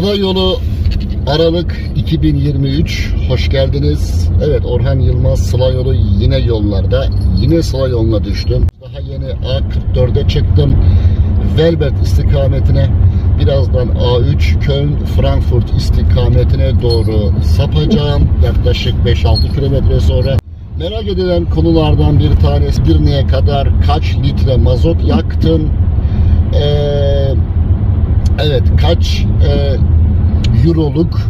Sıla yolu Aralık 2023. Hoş geldiniz. Evet Orhan Yılmaz Sıla yolu yine yollarda. Yine Sıla yoluna düştüm. Daha yeni A44'e çıktım. Velbert istikametine birazdan A3 Köln Frankfurt istikametine doğru sapacağım. Yaklaşık 5-6 kilometre sonra. Merak edilen konulardan bir tanesi Dirne'ye kadar kaç litre mazot yaktın? Eee Evet kaç e, euroluk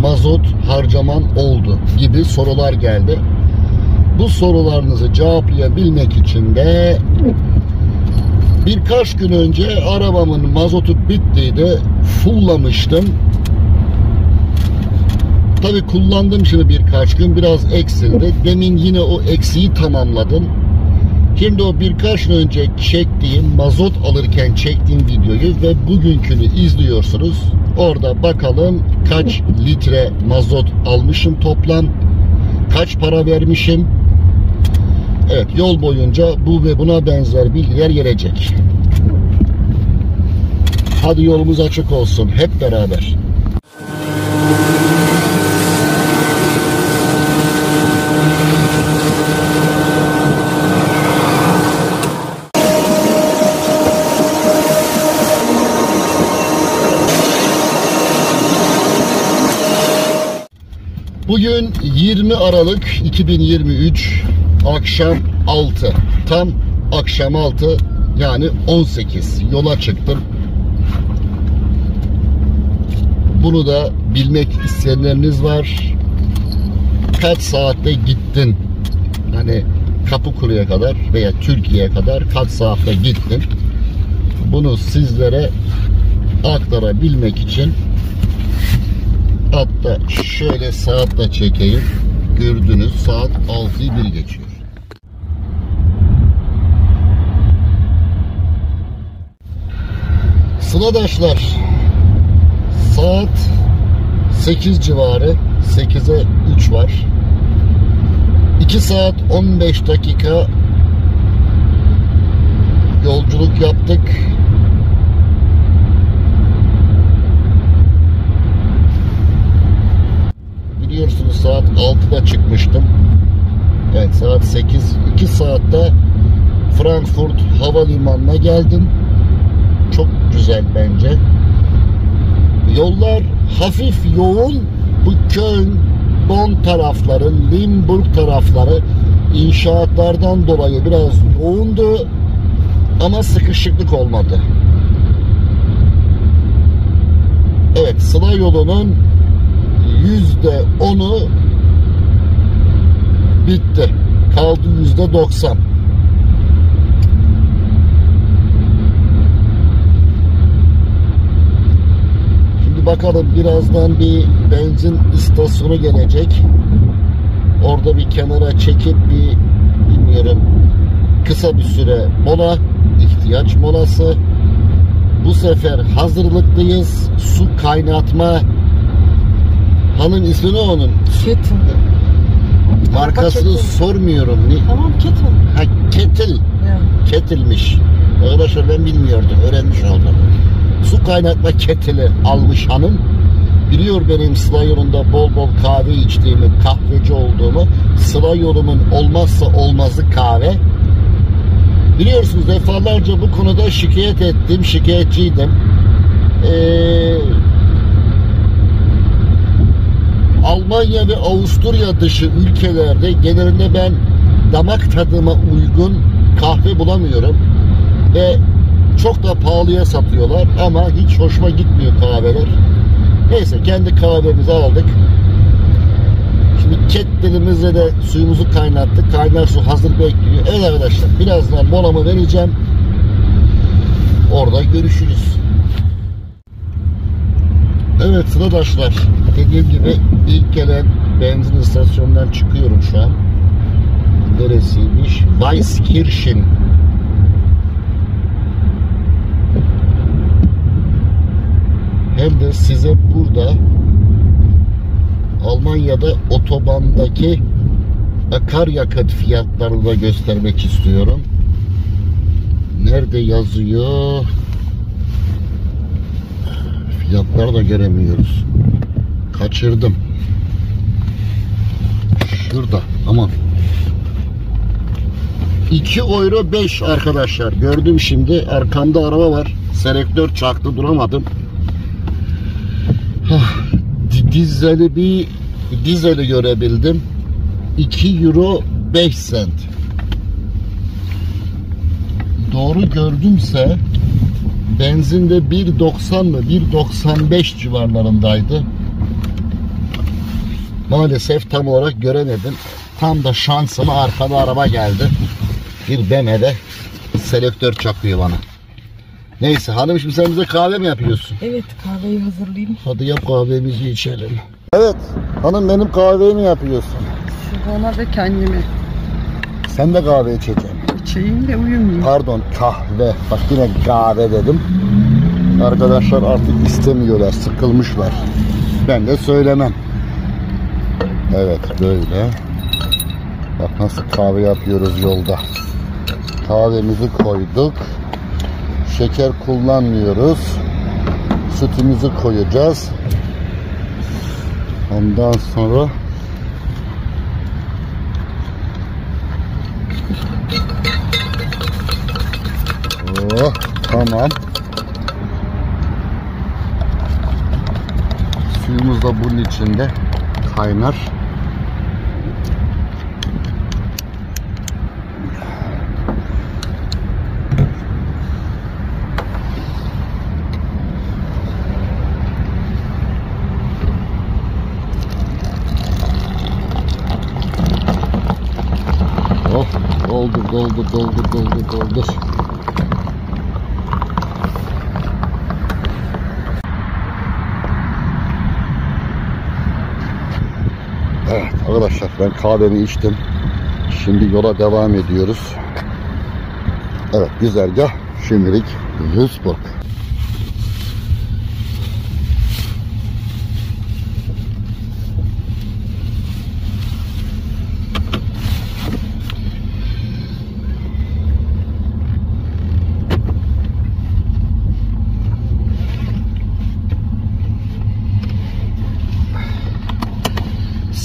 mazot harcaman oldu gibi sorular geldi. Bu sorularınızı cevaplayabilmek için de birkaç gün önce arabamın mazotu bittiydi. Fullamıştım. Tabi kullandım şimdi birkaç gün biraz eksildi. Demin yine o eksiği tamamladım. Şimdi o birkaç gün önce çektiğim mazot alırken çektiğim videoyu ve bugünkünü izliyorsunuz. Orada bakalım kaç litre mazot almışım toplam. Kaç para vermişim. Evet yol boyunca bu ve buna benzer bilgiler gelecek. Hadi yolumuz açık olsun hep beraber. Bugün 20 Aralık 2023 akşam 6. Tam akşam 6 yani 18 yola çıktım. Bunu da bilmek isteyenleriniz var. Kaç saatte gittin? Hani Kapıkule'ye kadar veya Türkiye'ye kadar kaç saatte gittin? Bunu sizlere aktarabilmek için Hatta şöyle saatle çekeyim. Gördünüz saat 6'yı bir geçiyor. Sıladaşlar saat 8 civarı 8'e 3 var. 2 saat 15 dakika yolculuk yaptık. Biliyorsunuz saat 6'da çıkmıştım. Evet saat 8. 2 saatte Frankfurt Havalimanı'na geldim. Çok güzel bence. Yollar hafif yoğun. Bu Köln, Bonn tarafları, Limburg tarafları inşaatlardan dolayı biraz yoğundu ama sıkışıklık olmadı. Evet Sıla yolunun yüzde onu bitti. Kaldı yüzde doksan. Şimdi bakalım birazdan bir benzin istasyonu gelecek. Orada bir kenara çekip bir bilmiyorum kısa bir süre mola ihtiyaç molası. Bu sefer hazırlıklıyız. Su kaynatma Hanım ismi ne onun? Kettle. Markasını Kettle. sormuyorum. Ne? Tamam kettle. Ha kettle. Ya. Kettle'miş. Arkadaşlar ben bilmiyordum. Öğrenmiş oldum. Su kaynatma kettle'i almış hanım. Biliyor benim sıla yolunda bol bol kahve içtiğimi, kahveci olduğumu. Sıla yolumun olmazsa olmazı kahve. Biliyorsunuz defalarca bu konuda şikayet ettim, şikayetçiydim. Eee Almanya ve Avusturya dışı ülkelerde genelinde ben damak tadıma uygun kahve bulamıyorum ve çok da pahalıya satıyorlar ama hiç hoşuma gitmiyor kahveler. Neyse kendi kahvemizi aldık. Şimdi ketlerimizle de suyumuzu kaynattık. Kaynar su hazır bekliyor. Evet arkadaşlar birazdan molamı vereceğim. Orada görüşürüz. Evet sıradaşlar dediğim gibi ilk gelen benzin istasyonundan çıkıyorum şu an. Neresiymiş? Weiskirchen. Hem de size burada Almanya'da otobandaki akaryakıt fiyatlarını da göstermek istiyorum. Nerede yazıyor? Fiyatları da göremiyoruz. Kaçırdım. Şurada aman. 2 euro 5 arkadaşlar. Gördüm şimdi. Arkamda araba var. Selektör çaktı duramadım. Di- Dizeli bir dizeli görebildim. 2 euro 5 sent. Doğru gördümse benzinde 1.90 mı 1.95 civarlarındaydı. Maalesef tam olarak göremedim. Tam da şansıma arkada araba geldi. Bir BMW selektör çakıyor bana. Neyse hanım şimdi sen bize kahve mi yapıyorsun? Evet kahveyi hazırlayayım. Hadi yap kahvemizi içelim. Evet hanım benim kahveyi mi yapıyorsun? Bana ve kendime Sen de kahve içeceksin. İçeyim de. Pardon kahve. Bak yine kahve dedim. Arkadaşlar artık istemiyorlar. Sıkılmışlar. Ben de söylemem. Evet böyle. Bak nasıl kahve yapıyoruz yolda. Kahvemizi koyduk. Şeker kullanmıyoruz. Sütümüzü koyacağız. Ondan sonra Oh, tamam. Suyumuz da bunun içinde kaynar. Oh, doldur, doldur, doldur, doldur, doldur. Evet arkadaşlar ben kahvemi içtim. Şimdi yola devam ediyoruz. Evet güzergah şimdilik Würzburg.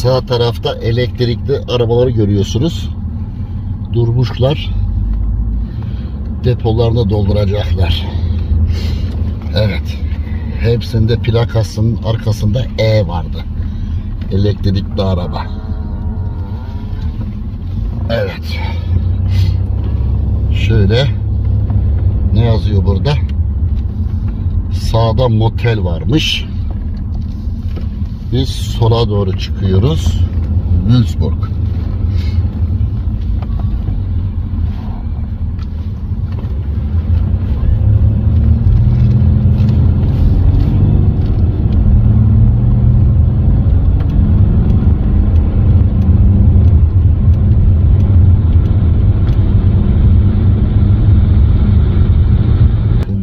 Sağ tarafta elektrikli arabaları görüyorsunuz. Durmuşlar. Depolarını dolduracaklar. Evet. Hepsinde plakasının arkasında E vardı. Elektrikli araba. Evet. Şöyle ne yazıyor burada? Sağda motel varmış. Biz sola doğru çıkıyoruz. Würzburg.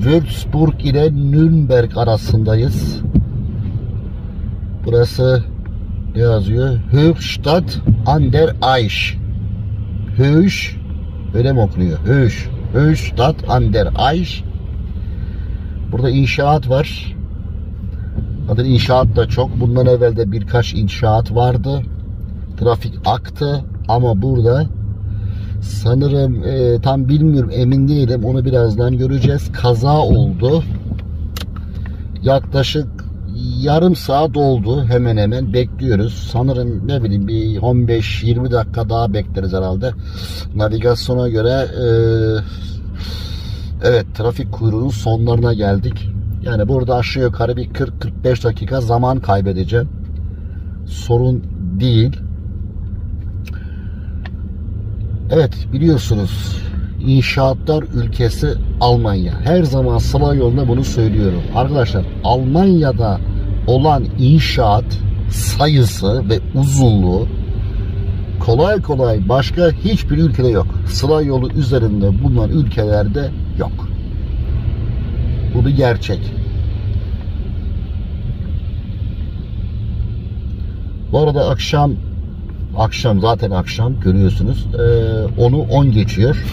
Würzburg ile Nürnberg arasındayız. Burası ne yazıyor? Höchstadt an der Aisch. Höch öyle mi okunuyor? Höch. Höchstadt an der Aisch. Burada inşaat var. Zaten inşaat da çok. Bundan evvel de birkaç inşaat vardı. Trafik aktı ama burada sanırım e, tam bilmiyorum emin değilim. Onu birazdan göreceğiz. Kaza oldu. Yaklaşık yarım saat oldu hemen hemen bekliyoruz. Sanırım ne bileyim bir 15-20 dakika daha bekleriz herhalde. Navigasyona göre e, evet trafik kuyruğunun sonlarına geldik. Yani burada aşağı yukarı bir 40-45 dakika zaman kaybedeceğim. Sorun değil. Evet biliyorsunuz inşaatlar ülkesi Almanya. Her zaman sıla yolunda bunu söylüyorum. Arkadaşlar Almanya'da olan inşaat sayısı ve uzunluğu kolay kolay başka hiçbir ülkede yok. Sıla yolu üzerinde bulunan ülkelerde yok. Bu bir gerçek. Bu arada akşam akşam zaten akşam görüyorsunuz. Ee, onu 10 geçiyor.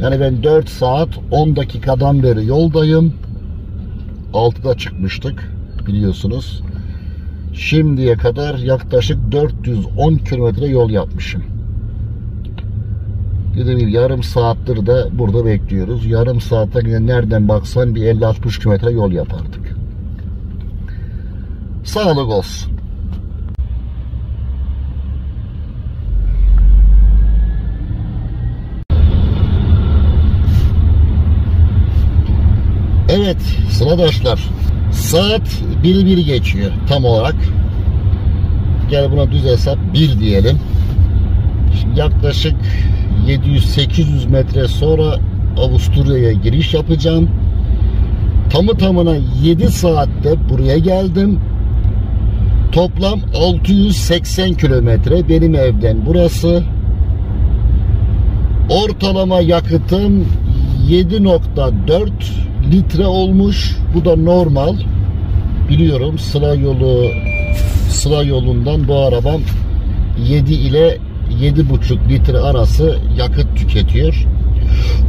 Yani ben 4 saat 10 dakikadan beri yoldayım. 6'da çıkmıştık biliyorsunuz. Şimdiye kadar yaklaşık 410 kilometre yol yapmışım. Dediğim gibi yarım saattir de burada bekliyoruz. Yarım saatte yine nereden baksan bir 50-60 kilometre yol yapardık. Sağlık olsun. Evet sıradaşlar saat 1 1 geçiyor tam olarak. Gel buna düz hesap 1 diyelim. Şimdi yaklaşık 700-800 metre sonra Avusturya'ya giriş yapacağım. Tamı tamına 7 saatte buraya geldim. Toplam 680 kilometre benim evden burası. Ortalama yakıtım 7.4 litre olmuş. Bu da normal. Biliyorum sıra yolu sıra yolundan bu arabam 7 ile 7,5 litre arası yakıt tüketiyor.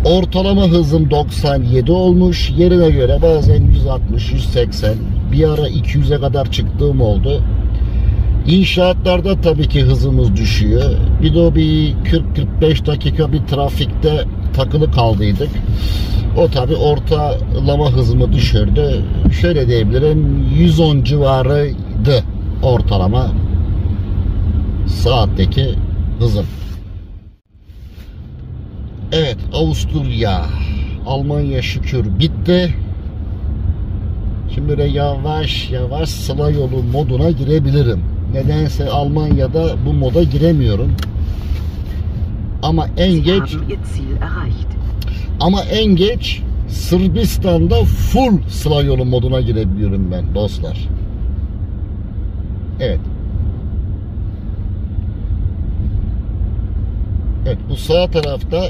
Ortalama hızım 97 olmuş. Yerine göre bazen 160, 180, bir ara 200'e kadar çıktığım oldu. İnşaatlarda tabii ki hızımız düşüyor. Bir de o bir 40-45 dakika bir trafikte takılı kaldıydık. O tabi ortalama hızımı düşürdü. Şöyle diyebilirim 110 civarıydı ortalama saatteki hızım. Evet Avusturya Almanya şükür bitti. Şimdi böyle yavaş yavaş sıla yolu moduna girebilirim. Nedense Almanya'da bu moda giremiyorum. Ama en geç ama en geç Sırbistan'da full sıla yolu moduna girebiliyorum ben dostlar. Evet. Evet bu sağ tarafta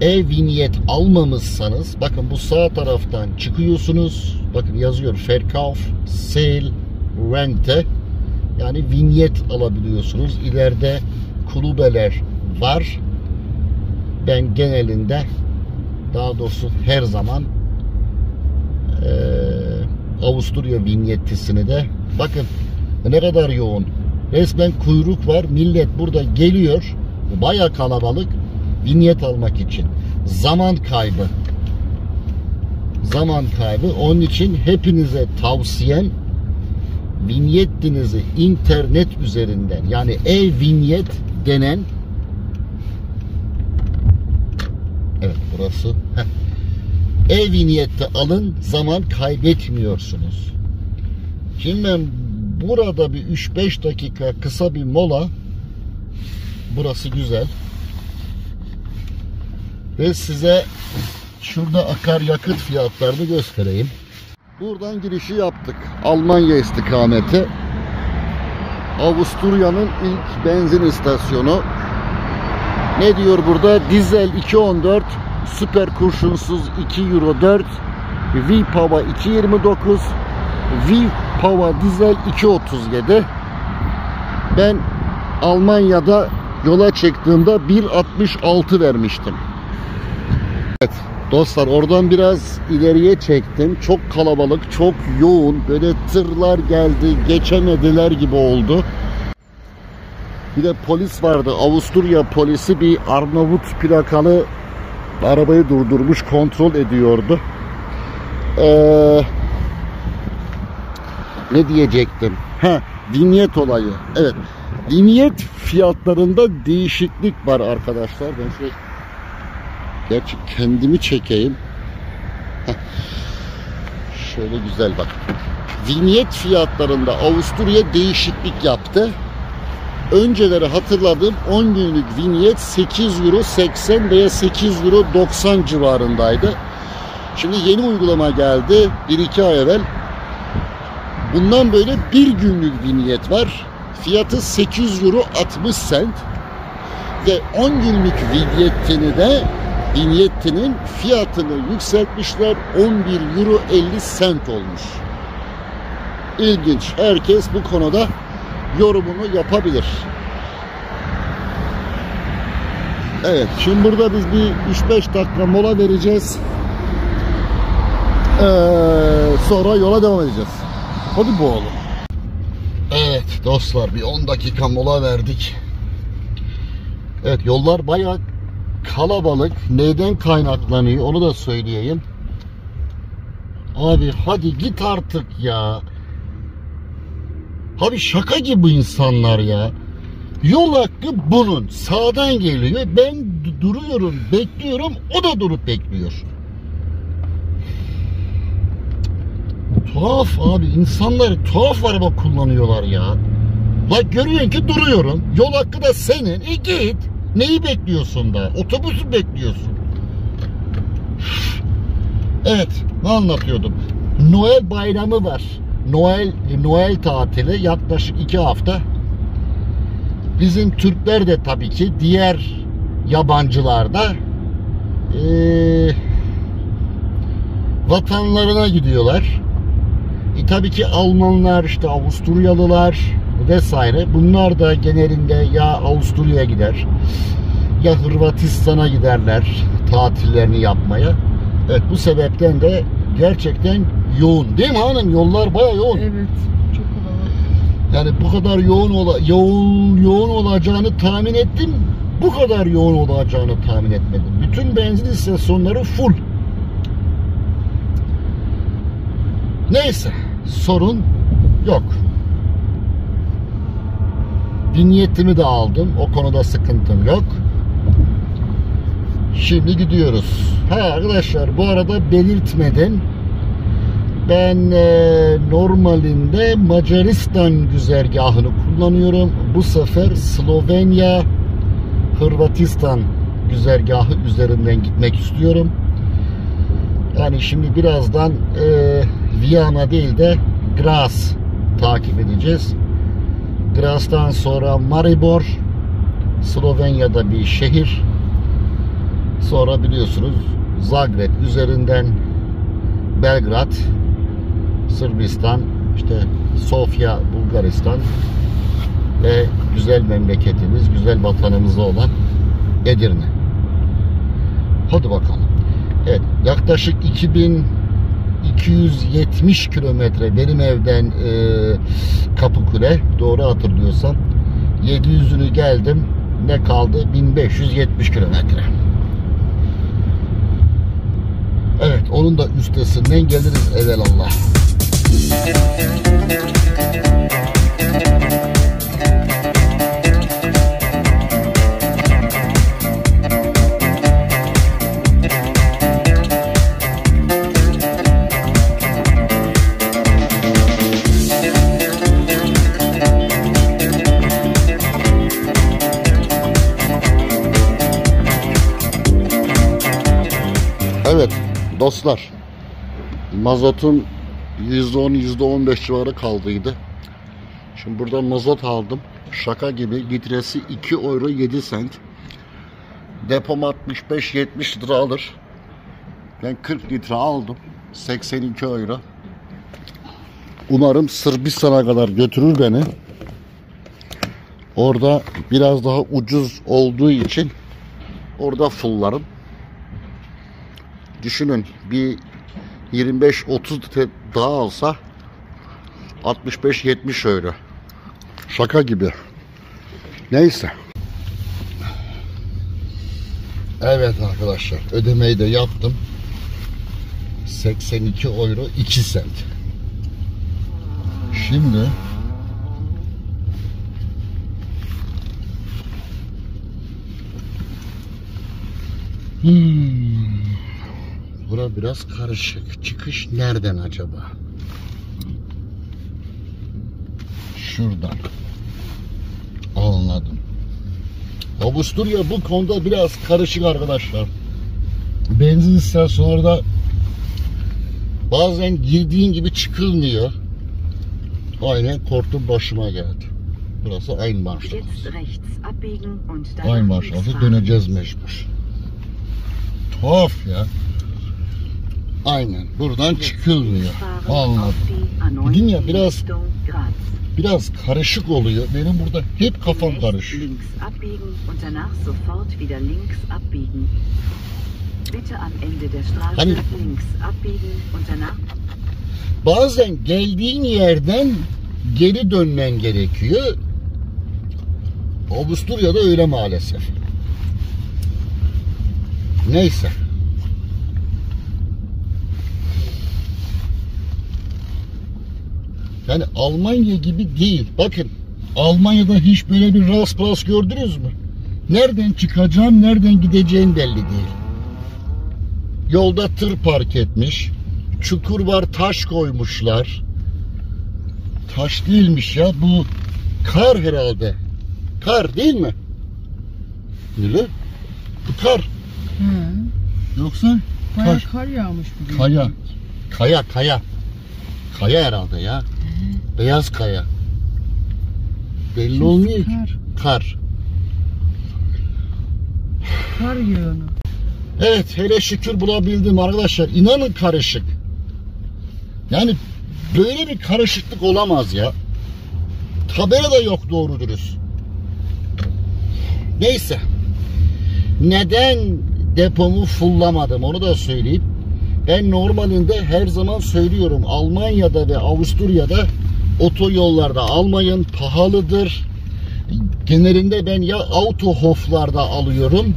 e-vinyet almamışsanız bakın bu sağ taraftan çıkıyorsunuz. Bakın yazıyor Verkauf, Sale, Rente. Yani vinyet alabiliyorsunuz. İleride kulübeler var. Ben genelinde daha doğrusu her zaman eee Avusturya vinyettisini de bakın ne kadar yoğun. Resmen kuyruk var. Millet burada geliyor. Baya kalabalık vinyet almak için. Zaman kaybı. Zaman kaybı. Onun için hepinize tavsiyem vinyettinizi internet üzerinden yani e-vinyet denen Evet burası. Heh. E-vinyette alın zaman kaybetmiyorsunuz. Şimdi ben burada bir 3-5 dakika kısa bir mola burası güzel ve size şurada akaryakıt fiyatlarını göstereyim. Buradan girişi yaptık. Almanya istikameti. Avusturya'nın ilk benzin istasyonu. Ne diyor burada? Dizel 2.14, süper kurşunsuz 2 Euro 4, V-Power 2.29, V-Power dizel 2.37. Ben Almanya'da yola çıktığımda 1.66 vermiştim. Evet dostlar oradan biraz ileriye çektim. Çok kalabalık, çok yoğun. Böyle tırlar geldi, geçemediler gibi oldu. Bir de polis vardı. Avusturya polisi bir Arnavut plakalı arabayı durdurmuş, kontrol ediyordu. Ee, ne diyecektim? Ha, vinyet olayı. Evet. Vinyet fiyatlarında değişiklik var arkadaşlar. Ben şöyle Gerçi kendimi çekeyim. Şöyle güzel bak. Vinyet fiyatlarında Avusturya değişiklik yaptı. Önceleri hatırladığım 10 günlük vinyet 8 euro 80 veya 8 euro 90 civarındaydı. Şimdi yeni uygulama geldi 1-2 ay evvel. Bundan böyle bir günlük vinyet var. Fiyatı 8 euro 60 cent. Ve 10 günlük vinyetini de vinyettinin fiyatını yükseltmişler 11 euro 50 cent olmuş. İlginç. Herkes bu konuda yorumunu yapabilir. Evet şimdi burada biz bir 3-5 dakika mola vereceğiz. Ee, sonra yola devam edeceğiz. Hadi bu oğlum. Evet dostlar bir 10 dakika mola verdik. Evet yollar bayağı kalabalık. Neyden kaynaklanıyor onu da söyleyeyim. Abi hadi git artık ya. Abi şaka gibi insanlar ya. Yol hakkı bunun. Sağdan geliyor. Ben duruyorum, bekliyorum. O da durup bekliyor. Tuhaf abi. insanlar tuhaf araba kullanıyorlar ya. La görüyorsun ki duruyorum. Yol hakkı da senin. E git. Neyi bekliyorsun da? Otobüsü bekliyorsun. Evet, ne anlatıyordum? Noel bayramı var. Noel Noel tatili yaklaşık iki hafta. Bizim Türkler de tabii ki diğer yabancılar da eee, vatanlarına gidiyorlar. E, tabii ki Almanlar, işte Avusturyalılar vesaire. Bunlar da genelinde ya Avusturya'ya gider ya Hırvatistan'a giderler tatillerini yapmaya. Evet bu sebepten de gerçekten yoğun. Değil mi hanım? Yollar bayağı yoğun. Evet. Çok kalabalık. Yani bu kadar yoğun ola yoğun yoğun olacağını tahmin ettim. Bu kadar yoğun olacağını tahmin etmedim. Bütün benzin istasyonları full. Neyse, sorun yok. Vinyetimi de aldım. O konuda sıkıntım yok. Şimdi gidiyoruz. Ha arkadaşlar bu arada belirtmedim. Ben e, normalinde Macaristan güzergahını kullanıyorum. Bu sefer Slovenya, Hırvatistan güzergahı üzerinden gitmek istiyorum. Yani şimdi birazdan e, Viyana değil de Graz takip edeceğiz. Graz'dan sonra Maribor, Slovenya'da bir şehir. Sonra biliyorsunuz Zagreb üzerinden Belgrad, Sırbistan, işte Sofya, Bulgaristan ve güzel memleketimiz, güzel vatanımızda olan Edirne. Hadi bakalım. Evet, yaklaşık 2270 kilometre benim evden e, Kapıkule, doğru hatırlıyorsam. 700'ünü geldim. Ne kaldı? 1570 kilometre. Evet, onun da üstesinden geliriz evelallah. Evet dostlar mazotun %10 %15 civarı kaldıydı. Şimdi buradan mazot aldım. Şaka gibi litresi 2 euro 7 sent. Depom 65-70 lira alır. Ben 40 litre aldım. 82 euro. Umarım Sırbistan'a kadar götürür beni. Orada biraz daha ucuz olduğu için orada fullarım. Düşünün bir 25-30 litre daha alsa 65-70 euro. Şaka gibi. Neyse. Evet arkadaşlar ödemeyi de yaptım. 82 euro 2 sent. Şimdi Hmm. Bura biraz karışık. Çıkış nereden acaba? Şuradan. Anladım. Avusturya bu konuda biraz karışık arkadaşlar. Benzin istasyonları da bazen girdiğin gibi çıkılmıyor. Aynen korktum başıma geldi. Burası Einbahnstraße fahren. döneceğiz mecbur. Tuhaf ya. Aynen. Buradan çıkılmıyor. Anladım. auf die A9 Dedim ya, biraz-. Biraz karışık oluyor. Benim burada hep kafam karışıyor. Hani- Bazen geldiğin yerden geri dönmen gerekiyor. Avusturya'da öyle maalesef. Neyse. Yani Almanya gibi değil. Bakın Almanya'da hiç böyle bir Rasplas gördünüz mü? Nereden çıkacağım, nereden gideceğim belli değil. Yolda tır park etmiş. Çukur var, taş koymuşlar. Taş değilmiş ya bu kar herhalde. Kar değil mi? Öyle. Bu kar. Hı. Yoksa Bayağı taş. kar yağmış bugün. Kaya. Kaya, kaya. Kaya herhalde ya. Beyaz kaya. Belli olmuyor ki. Kar. Kar. Kar yağını. Evet hele şükür bulabildim arkadaşlar. İnanın karışık. Yani böyle bir karışıklık olamaz ya. Tabela da yok doğru dürüst. Neyse. Neden depomu fullamadım onu da söyleyeyim. Ben normalinde her zaman söylüyorum Almanya'da ve Avusturya'da otoyollarda almayın pahalıdır. Genelinde ben ya autohoflarda alıyorum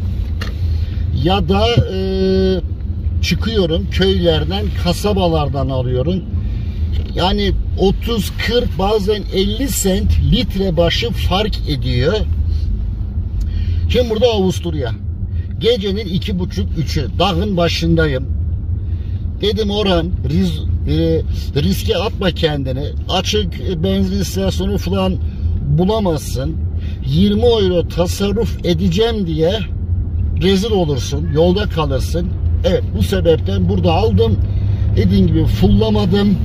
ya da e, çıkıyorum köylerden, kasabalardan alıyorum. Yani 30, 40 bazen 50 sent litre başı fark ediyor. Şimdi burada Avusturya. Gecenin iki buçuk üçü. Dağın başındayım. Dedim Orhan riz, e, riske atma kendini. Açık benzin istasyonu falan bulamazsın. 20 euro tasarruf edeceğim diye rezil olursun. Yolda kalırsın. Evet bu sebepten burada aldım. Dediğim gibi fullamadım.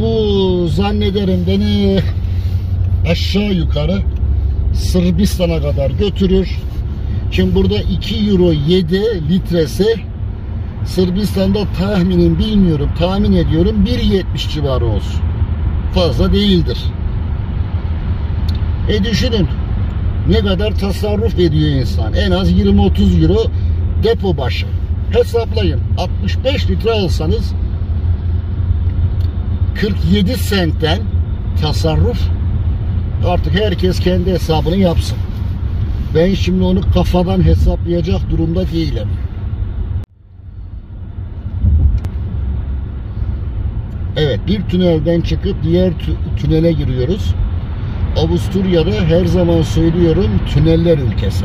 Bu zannederim beni aşağı yukarı Sırbistan'a kadar götürür. Şimdi burada 2 euro 7 litresi Sırbistan'da tahminim bilmiyorum tahmin ediyorum 1.70 civarı olsun. Fazla değildir. E düşünün ne kadar tasarruf ediyor insan. En az 20-30 euro depo başı. Hesaplayın. 65 litre alsanız 47 sentten tasarruf artık herkes kendi hesabını yapsın. Ben şimdi onu kafadan hesaplayacak durumda değilim. Evet bir tünelden çıkıp diğer tü- tünele giriyoruz. Avusturya'da her zaman söylüyorum tüneller ülkesi.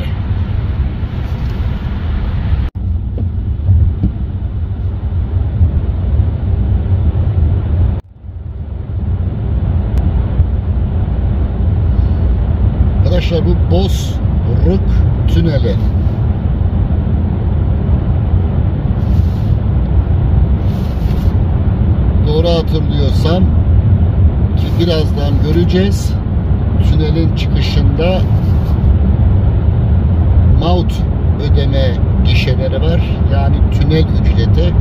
Arkadaşlar bu Bosruk tüneli. Doğru hatırlıyorsam ki birazdan göreceğiz. Tünelin çıkışında maut ödeme gişeleri var. Yani tünel ücreti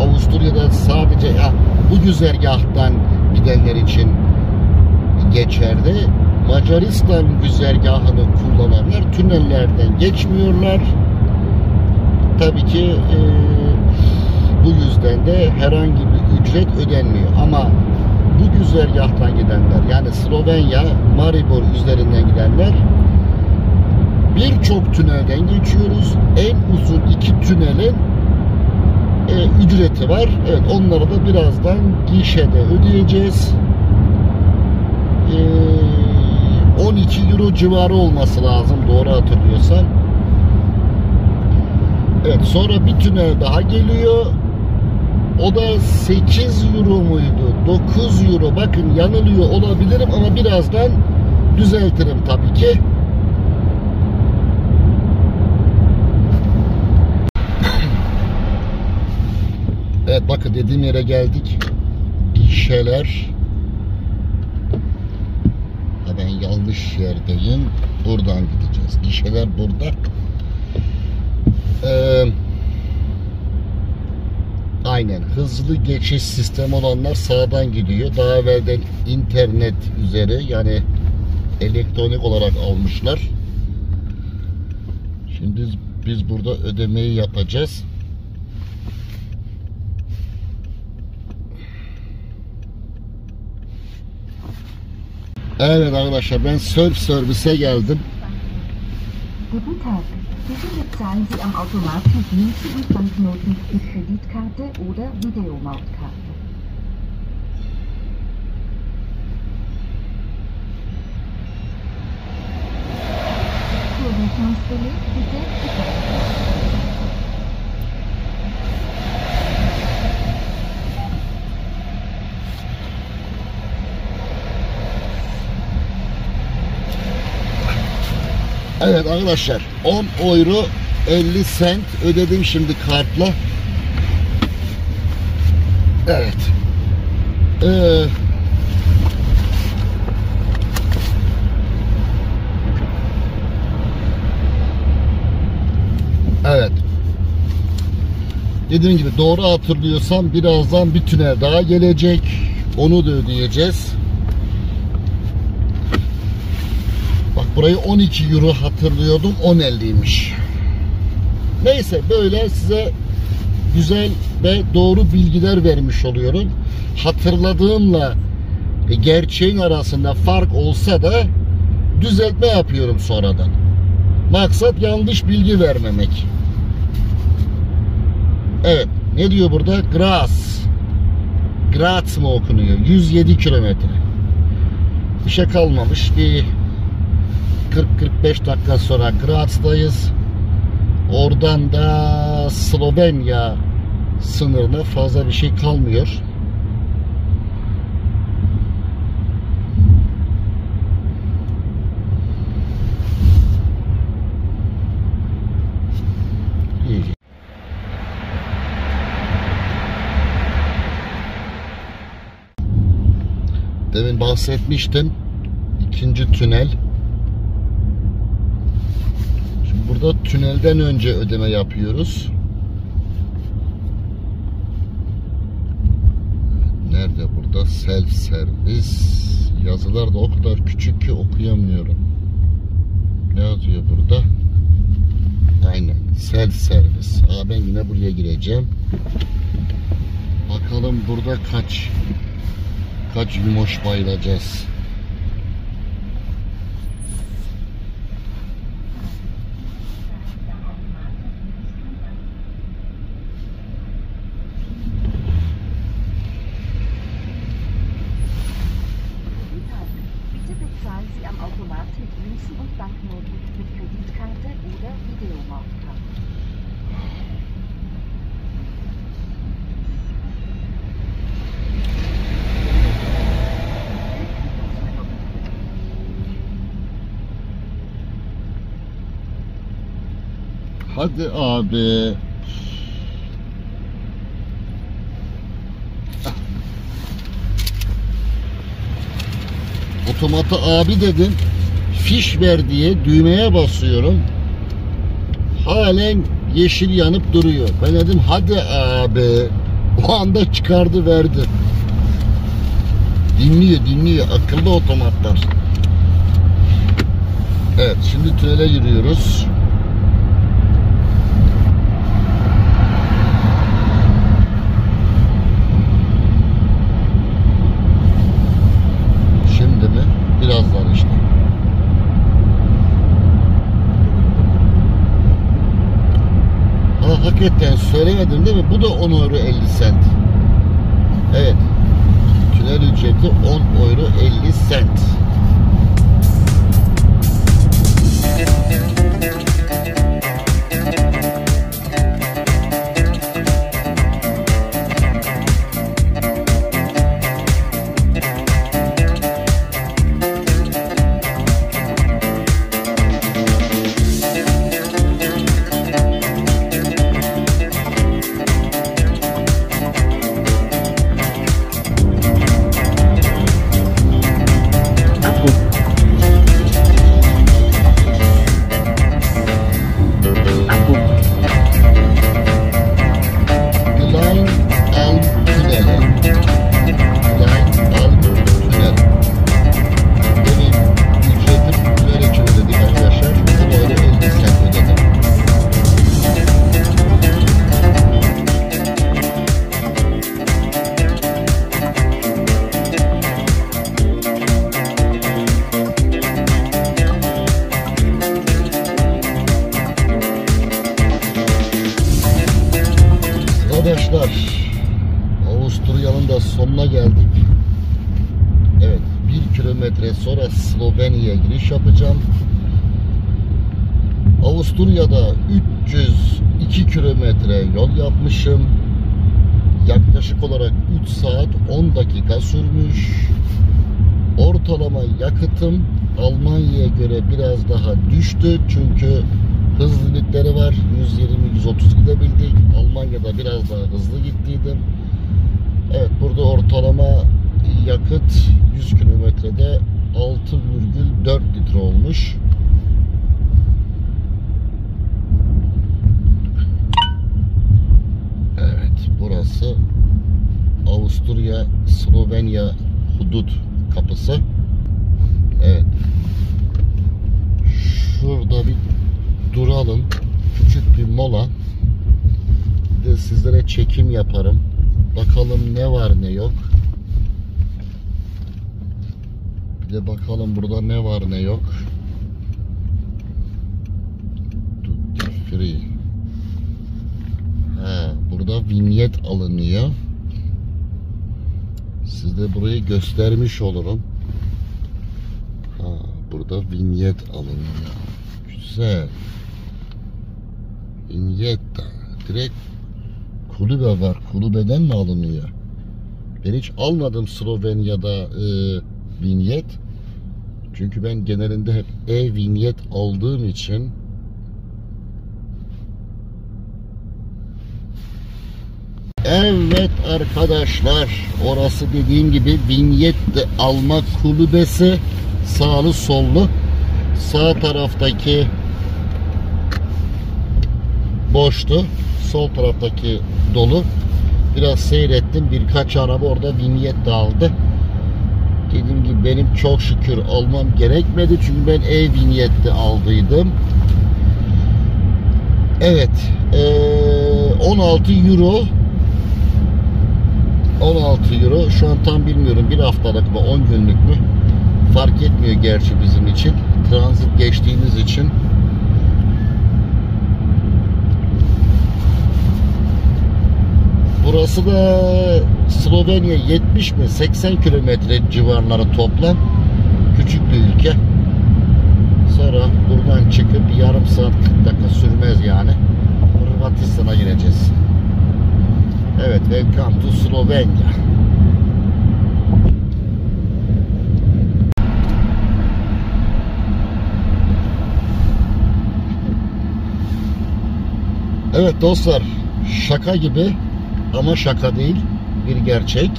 Avusturya'da sadece ya, bu güzergahtan gidenler için geçerli. Macaristan güzergahını kullananlar tünellerden geçmiyorlar. Tabii ki e, bu yüzden de herhangi bir ücret ödenmiyor. Ama bu güzergahtan gidenler yani Slovenya, Maribor üzerinden gidenler birçok tünelden geçiyoruz. En uzun iki tünelin e, ücreti var. Evet onları da birazdan gişede ödeyeceğiz. E, 12 euro civarı olması lazım doğru hatırlıyorsam. Evet sonra bir tünel daha geliyor. O da 8 euro muydu? 9 euro. Bakın yanılıyor olabilirim ama birazdan düzeltirim tabii ki. Evet bakın dediğim yere geldik. Gişeler. Ha ben yanlış yerdeyim. Buradan gideceğiz. Gişeler burada. Eee Aynen. Hızlı geçiş sistemi olanlar sağdan gidiyor. Daha evvelden internet üzeri yani elektronik olarak almışlar. Şimdi Biz burada ödemeyi yapacağız. Evet arkadaşlar ben surf servise geldim. Bitte bezahlen Sie am Automat mit Münzen und Banknoten mit Kreditkarte oder Videomautkarte. Vorrechnungsbeleg bitte Evet arkadaşlar 10 euro 50 cent ödedim şimdi kartla. Evet. Ee, evet. Dediğim gibi doğru hatırlıyorsam birazdan bir tünel daha gelecek. Onu da ödeyeceğiz. Bak burayı 12 euro hatırlıyordum 10.50'ymiş. Neyse böyle size güzel ve doğru bilgiler vermiş oluyorum. Hatırladığımla gerçeğin arasında fark olsa da düzeltme yapıyorum sonradan. Maksat yanlış bilgi vermemek. Evet. Ne diyor burada? Graz. Graz mı okunuyor? 107 kilometre. Bir şey kalmamış. Bir 40-45 dakika sonra Graz'dayız. Oradan da Slovenya sınırına fazla bir şey kalmıyor. Demin bahsetmiştim. İkinci tünel. Şimdi burada tünelden önce ödeme yapıyoruz. Nerede burada? Self servis. Yazılar da o kadar küçük ki okuyamıyorum. Ne yazıyor burada? Aynen. Self servis. Aa ben yine buraya gireceğim. Bakalım burada kaç kaç yumoş bayılacağız. Abi. Otomata abi dedim. Fiş ver diye düğmeye basıyorum. Halen yeşil yanıp duruyor. Ben dedim hadi abi. O anda çıkardı verdi. Dinliyor dinliyor. Akıllı otomatlar. Evet şimdi tünele giriyoruz. Şimdi mi? Birazdan işte. Ha, hakikaten söylemedim değil mi? Bu da 10 euro 50 cent. Evet. Tünel ücreti 10 euro 50 cent. Olarak 3 saat 10 dakika sürmüş. Ortalama yakıtım Almanya'ya göre biraz daha düştü. Çünkü hız limitleri var. 120-130 gidebildik. Almanya'da biraz daha hızlı gittiydim. Evet burada ortalama yakıt 100 kilometrede 6,4 litre olmuş. Evet burası Avusturya Slovenya hudut kapısı. Evet. Şurada bir duralım. Küçük bir mola. Bir de sizlere çekim yaparım. Bakalım ne var ne yok. Bir de bakalım burada ne var ne yok. Tutti free. Ha, burada vinyet alınıyor. Size burayı göstermiş olurum. Ha, burada vinyet alınıyor. Güzel. Vinyet de. Direkt kulübe var. Kulübeden mi alınıyor? Ben hiç almadım Slovenya'da e, vinyet. Çünkü ben genelinde hep e-vinyet aldığım için Evet arkadaşlar orası dediğim gibi vinyet alma kulübesi. Sağlı sollu. Sağ taraftaki boştu. Sol taraftaki dolu. Biraz seyrettim. Birkaç araba orada vinyet de aldı. Dediğim gibi benim çok şükür almam gerekmedi. Çünkü ben e-vinyette aldıydım. Evet ee, 16 euro 16 euro. Şu an tam bilmiyorum bir haftalık mı 10 günlük mü? Fark etmiyor gerçi bizim için. Transit geçtiğimiz için. Burası da Slovenya 70 mi 80 kilometre civarları toplam. Küçük bir ülke. Sonra buradan çıkıp yarım saat 40 dakika sürmez yani. Hırvatistan'a gireceğiz. Evet, welcome to Slovenya. Evet dostlar, şaka gibi ama şaka değil, bir gerçek.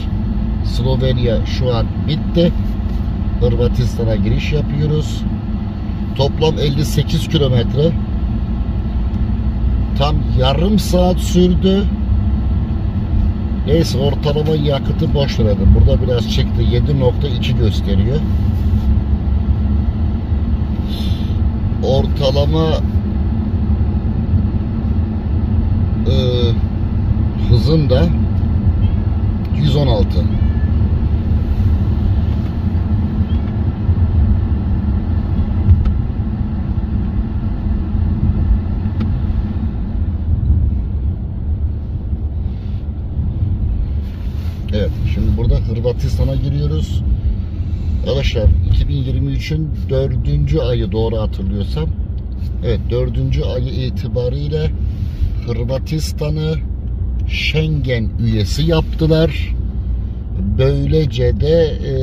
Slovenya şu an bitti. Hırvatistan'a giriş yapıyoruz. Toplam 58 kilometre. Tam yarım saat sürdü. Neyse ortalama yakıtı boş verelim. Burada biraz çıktı. 7.2 gösteriyor. Ortalama e, hızım da 116. Evet, şimdi burada Hırvatistan'a giriyoruz. Arkadaşlar 2023'ün dördüncü ayı doğru hatırlıyorsam. Evet, dördüncü ayı itibariyle Hırvatistan'ı Schengen üyesi yaptılar. Böylece de e,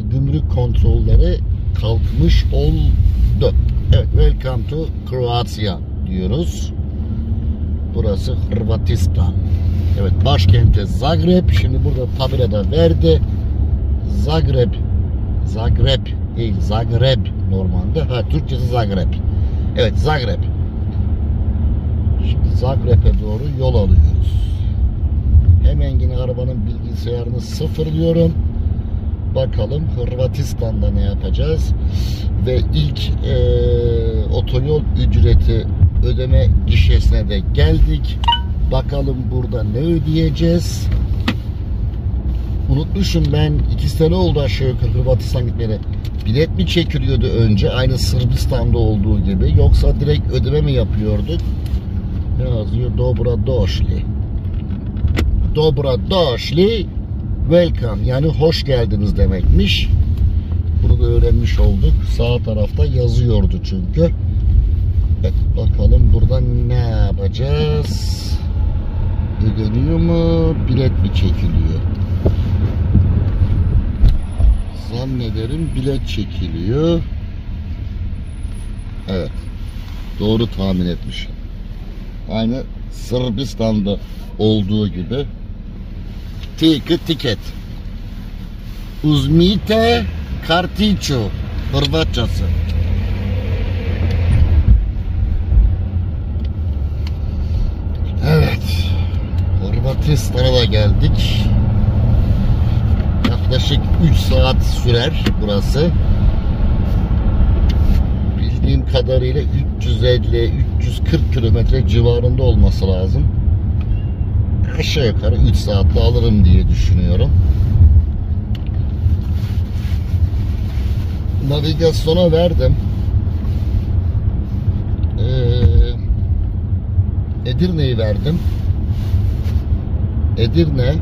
gümrük kontrolleri kalkmış oldu. Evet, welcome to Croatia diyoruz. Burası Hırvatistan. Evet başkenti Zagreb. Şimdi burada tabelada verdi. Zagreb. Zagreb değil Zagreb normalde. Ha Türkçesi Zagreb. Evet Zagreb. Şimdi Zagreb'e doğru yol alıyoruz. Hemen yine arabanın bilgisayarını sıfırlıyorum. Bakalım Hırvatistan'da ne yapacağız? Ve ilk e, otoyol ücreti ödeme gişesine de geldik. Bakalım burada ne ödeyeceğiz? Unutmuşum ben 2 sene oldu aşağı yukarı Hırvatistan gitmeye. Bilet mi çekiliyordu önce aynı Sırbistan'da olduğu gibi yoksa direkt ödeme mi yapıyorduk? Yazıyor? Dobra došli. Dobra došli. welcome yani hoş geldiniz demekmiş. Bunu da öğrenmiş olduk. Sağ tarafta yazıyordu çünkü. Evet, bakalım buradan ne yapacağız? Ödeniyor mu? Bilet mi çekiliyor? Zannederim bilet çekiliyor. Evet. Doğru tahmin etmişim. Aynı Sırbistan'da olduğu gibi. Tiki tiket. Uzmite kartiçu. Hırvatçası. Evet. Hırvatistan'a da geldik. Yaklaşık 3 saat sürer burası. Bildiğim kadarıyla 350-340 kilometre civarında olması lazım. Aşağı yukarı 3 saatte alırım diye düşünüyorum. Navigasyona verdim. Ee, Edirne'yi verdim. Edirne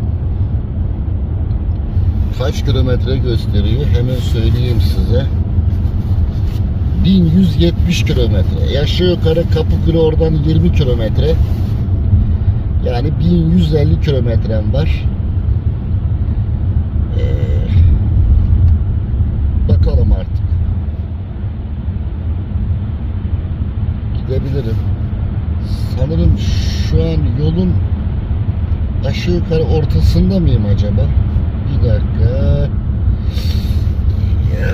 kaç kilometre gösteriyor hemen söyleyeyim size. 1170 kilometre. Aşağı yukarı Kapıkule oradan 20 kilometre. Yani 1150 kilometrem var. Ee, bakalım artık. Gidebilirim. Sanırım şu an yolun aşağı yukarı ortasında mıyım acaba? Bir dakika.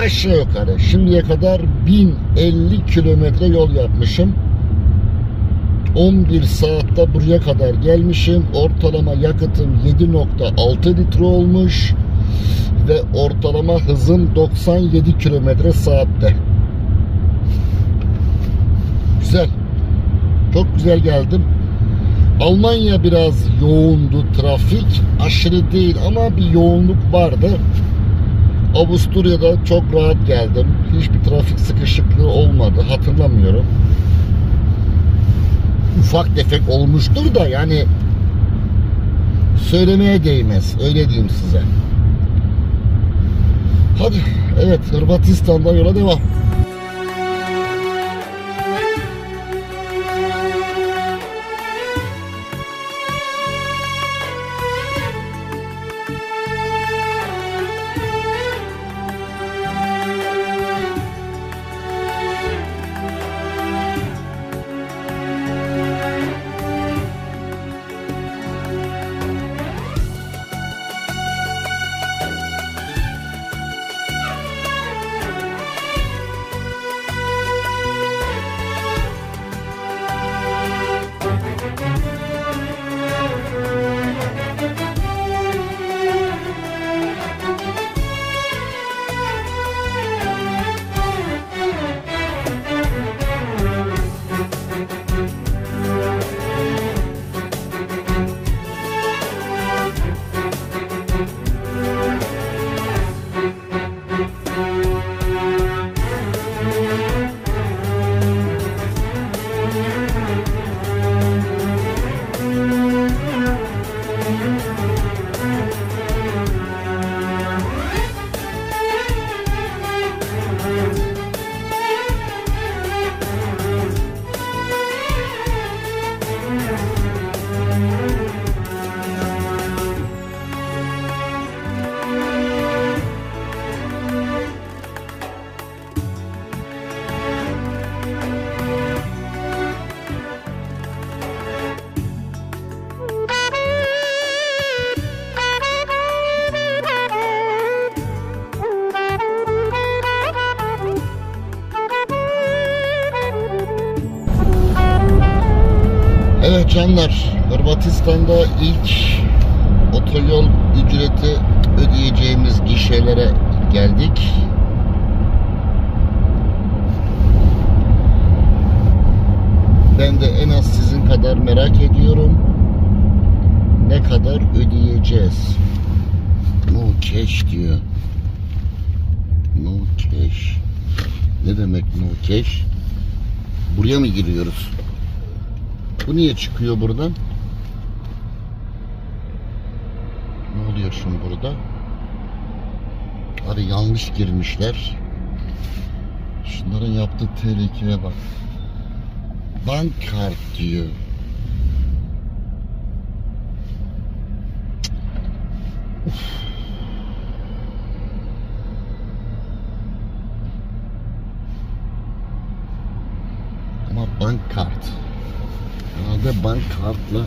Aşağı yukarı. Şimdiye kadar 1050 kilometre yol yapmışım. 11 saatte buraya kadar gelmişim. Ortalama yakıtım 7.6 litre olmuş. Ve ortalama hızım 97 kilometre saatte. Güzel. Çok güzel geldim. Almanya biraz yoğundu trafik. Aşırı değil ama bir yoğunluk vardı. Avusturya'da çok rahat geldim. Hiçbir trafik sıkışıklığı olmadı. Hatırlamıyorum. Ufak tefek olmuştur da yani söylemeye değmez. Öyle diyeyim size. Hadi evet Hırvatistan'dan yola devam. Evet canlar, Hırvatistan'da ilk otoyol ücreti ödeyeceğimiz gişelere geldik. Ben de en az sizin kadar merak ediyorum. Ne kadar ödeyeceğiz? No cash diyor. No cash. Ne demek no cash? Buraya mı giriyoruz? Bu niye çıkıyor buradan? Ne oluyor şimdi burada. Abi yanlış girmişler. Şunların yaptığı tehlikeye bak. Bank kart diyor. Ama bank kart. Herhalde bank kartla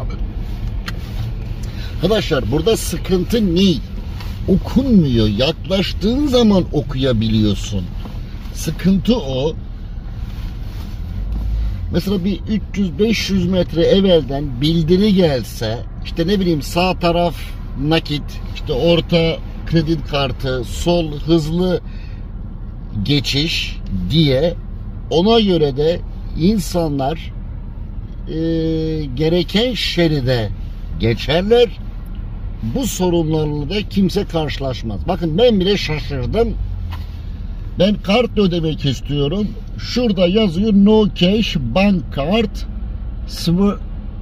Abi. Arkadaşlar burada sıkıntı ne? Okunmuyor. Yaklaştığın zaman okuyabiliyorsun. Sıkıntı o. Mesela bir 300-500 metre evvelden bildiri gelse işte ne bileyim sağ taraf nakit işte orta kredi kartı sol hızlı geçiş diye ona göre de insanlar e, gereken şeride geçerler. Bu sorunlarla da kimse karşılaşmaz. Bakın ben bile şaşırdım. Ben kart ödemek istiyorum. Şurada yazıyor no cash bank sm-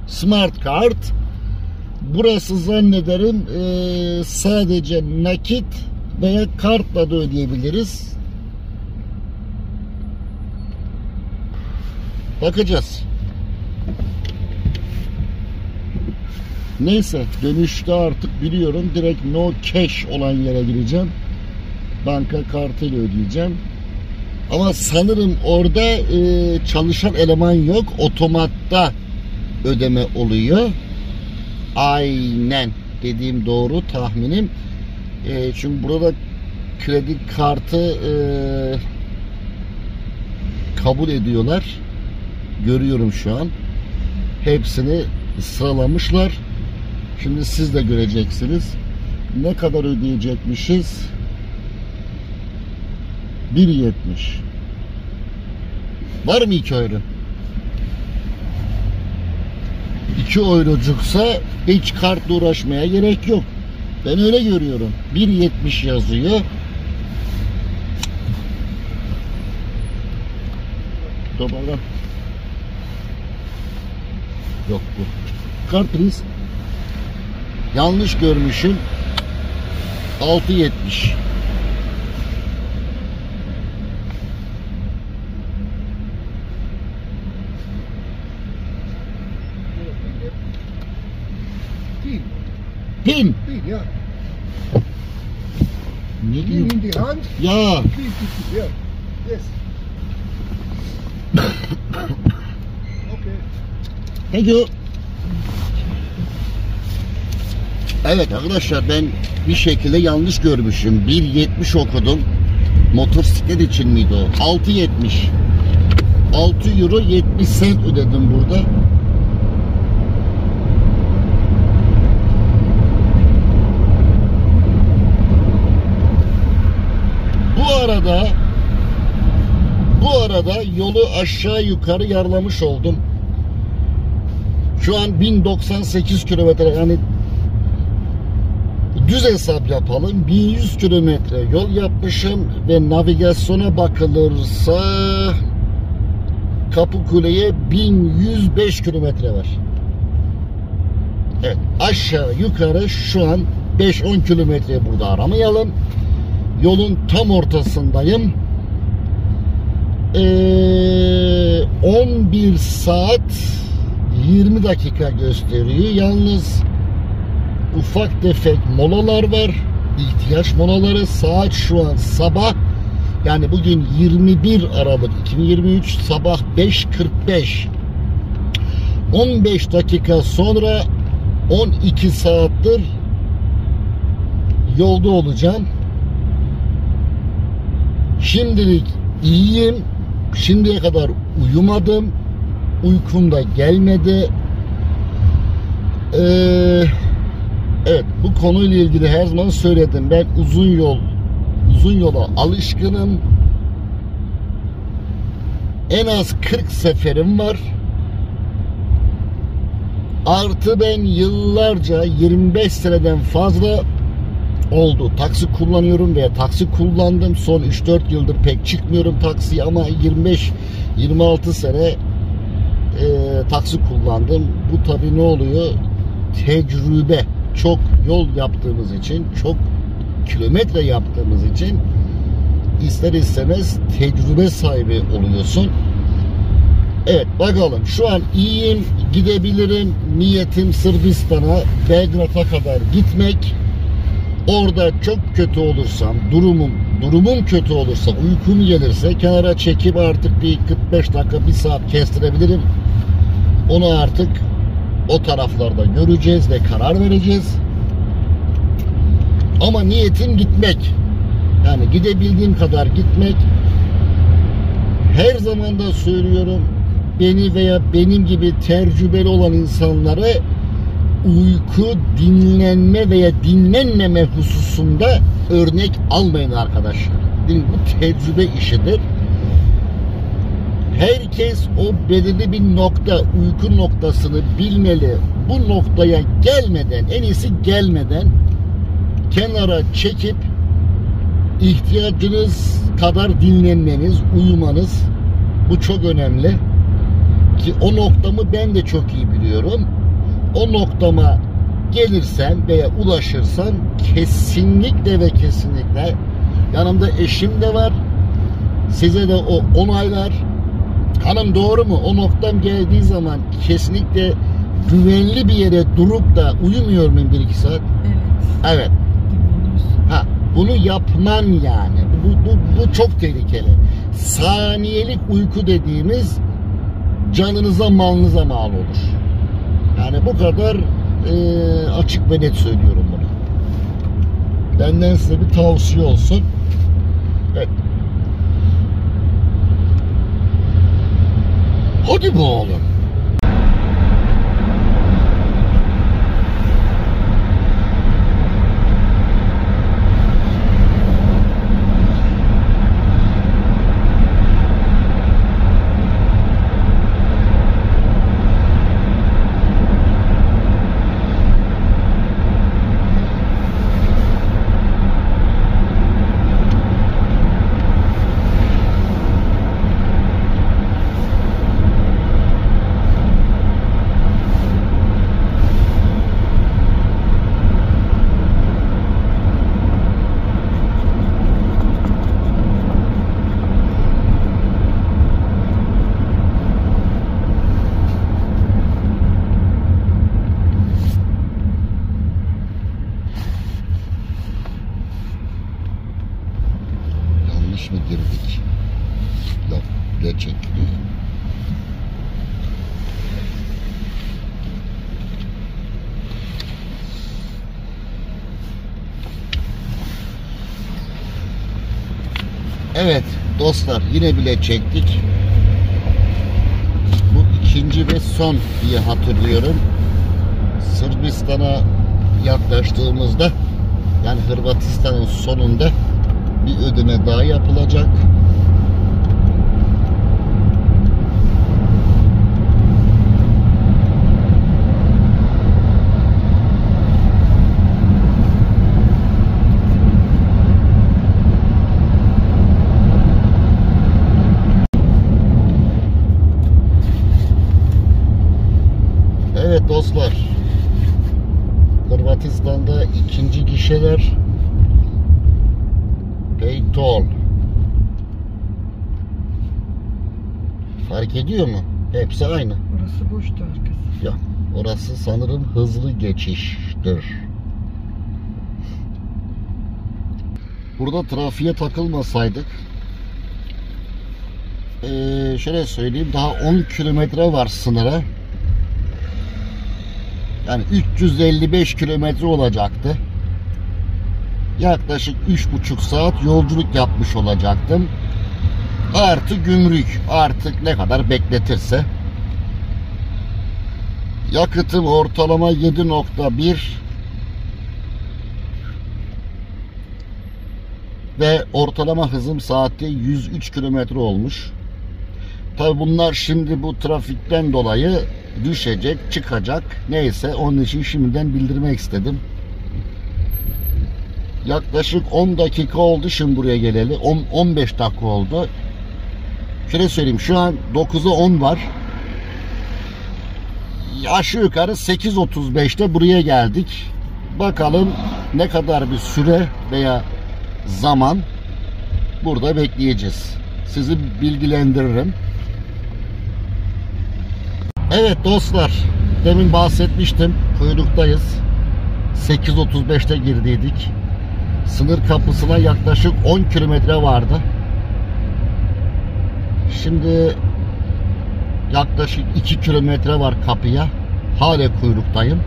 smart card. Burası zannederim e, sadece nakit veya kartla da ödeyebiliriz. Bakacağız. Neyse dönüşte artık biliyorum direkt no cash olan yere gireceğim. Banka kartıyla ödeyeceğim. Ama sanırım orada e, çalışan eleman yok. Otomatta ödeme oluyor. Aynen dediğim doğru tahminim. E, çünkü burada kredi kartı e, kabul ediyorlar. Görüyorum şu an. Hepsini sıralamışlar. Şimdi siz de göreceksiniz. Ne kadar ödeyecekmişiz? 1.70 Var mı 2 euro? 2 eurocuksa hiç kartla uğraşmaya gerek yok. Ben öyle görüyorum. 1.70 yazıyor. Toparlan. Yok bu. Kart please. Yanlış görmüşüm. 6.70 Pin, Pin. pin, ja. Ne Pin diyor? in die Hand, Ya pin, pin, pin, ja. Yes. Okay. Thank you. Evet arkadaşlar ben bir şekilde yanlış görmüşüm. 1.70 okudum. Motosiklet için miydi o? 6.70. 6 euro 70 cent ödedim burada. Bu arada bu arada yolu aşağı yukarı yarlamış oldum. Şu an 1098 kilometre yani düz hesap yapalım 1100 kilometre yol yapmışım ve navigasyona bakılırsa Kapıkule'ye 1105 kilometre var. Evet aşağı yukarı şu an 5-10 kilometre burada aramayalım. Yolun tam ortasındayım. Ee, 11 saat 20 dakika gösteriyor. Yalnız ufak tefek molalar var. İhtiyaç molaları saat şu an sabah yani bugün 21 Aralık 2023 sabah 5.45 15 dakika sonra 12 saattir yolda olacağım. Şimdilik iyiyim. Şimdiye kadar uyumadım. Uykum da gelmedi. Ee, evet bu konuyla ilgili her zaman söyledim. Ben uzun yol uzun yola alışkınım. En az 40 seferim var. Artı ben yıllarca 25 seneden fazla oldu. Taksi kullanıyorum veya taksi kullandım. Son 3-4 yıldır pek çıkmıyorum taksiye ama 25-26 sene e, taksi kullandım. Bu tabi ne oluyor? Tecrübe çok yol yaptığımız için, çok kilometre yaptığımız için ister istemez tecrübe sahibi oluyorsun. Evet bakalım. Şu an iyiyim gidebilirim. Niyetim Sırbistan'a Belgrad'a kadar gitmek. Orada çok kötü olursam durumum durumum kötü olursa uykum gelirse kenara çekip artık bir 45 dakika bir saat kestirebilirim. Onu artık o taraflarda göreceğiz ve karar vereceğiz ama niyetim gitmek yani gidebildiğim kadar gitmek her zaman da söylüyorum beni veya benim gibi tecrübeli olan insanları uyku, dinlenme veya dinlenmeme hususunda örnek almayın arkadaşlar. Bu tecrübe işidir. Herkes o belirli bir nokta, uyku noktasını bilmeli. Bu noktaya gelmeden, en iyisi gelmeden kenara çekip ihtiyacınız kadar dinlenmeniz, uyumanız bu çok önemli. Ki o noktamı ben de çok iyi biliyorum. O noktama gelirsem veya ulaşırsam kesinlikle ve kesinlikle yanımda eşim de var. Size de o onaylar. Hanım doğru mu? O noktam geldiği zaman kesinlikle güvenli bir yere durup da uyumuyor muyum bir iki saat? Evet. Evet. Ha, bunu yapman yani. Bu, bu, bu çok tehlikeli. Saniyelik uyku dediğimiz canınıza malınıza mal olur. Yani bu kadar e, açık ve net söylüyorum bunu. Benden size bir tavsiye olsun. Evet. Hadi bu oğlum. Yanlış mı girdik? Yok, bile çekiliyor. Evet dostlar yine bile çektik. Bu ikinci ve son diye hatırlıyorum. Sırbistan'a yaklaştığımızda yani Hırvatistan'ın sonunda bir ödeme daha yapılacak. Evet dostlar. Hırvatistan'da gişeler Pay toll. Fark ediyor mu? Hepsi aynı. Orası boştu arkası. Ya orası sanırım hızlı geçiştir. Burada trafiğe takılmasaydık eee, şöyle söyleyeyim daha 10 kilometre var sınıra. Yani 355 kilometre olacaktı. Yaklaşık 3,5 saat yolculuk yapmış olacaktım. Artı gümrük artık ne kadar bekletirse. Yakıtım ortalama 7.1 ve ortalama hızım saatte 103 kilometre olmuş. Tabi bunlar şimdi bu trafikten dolayı düşecek, çıkacak. Neyse onun için şimdiden bildirmek istedim. Yaklaşık 10 dakika oldu şimdi buraya geleli. 10 15 dakika oldu. Şöyle söyleyeyim şu an 9'a 10 var. Aşağı yukarı 8.35'te buraya geldik. Bakalım ne kadar bir süre veya zaman burada bekleyeceğiz. Sizi bilgilendiririm. Evet dostlar, demin bahsetmiştim. Kuyruktayız. 8.35'te girdiydik. Sınır kapısına yaklaşık 10 kilometre vardı. Şimdi yaklaşık 2 kilometre var kapıya. Hala kuyruktayım.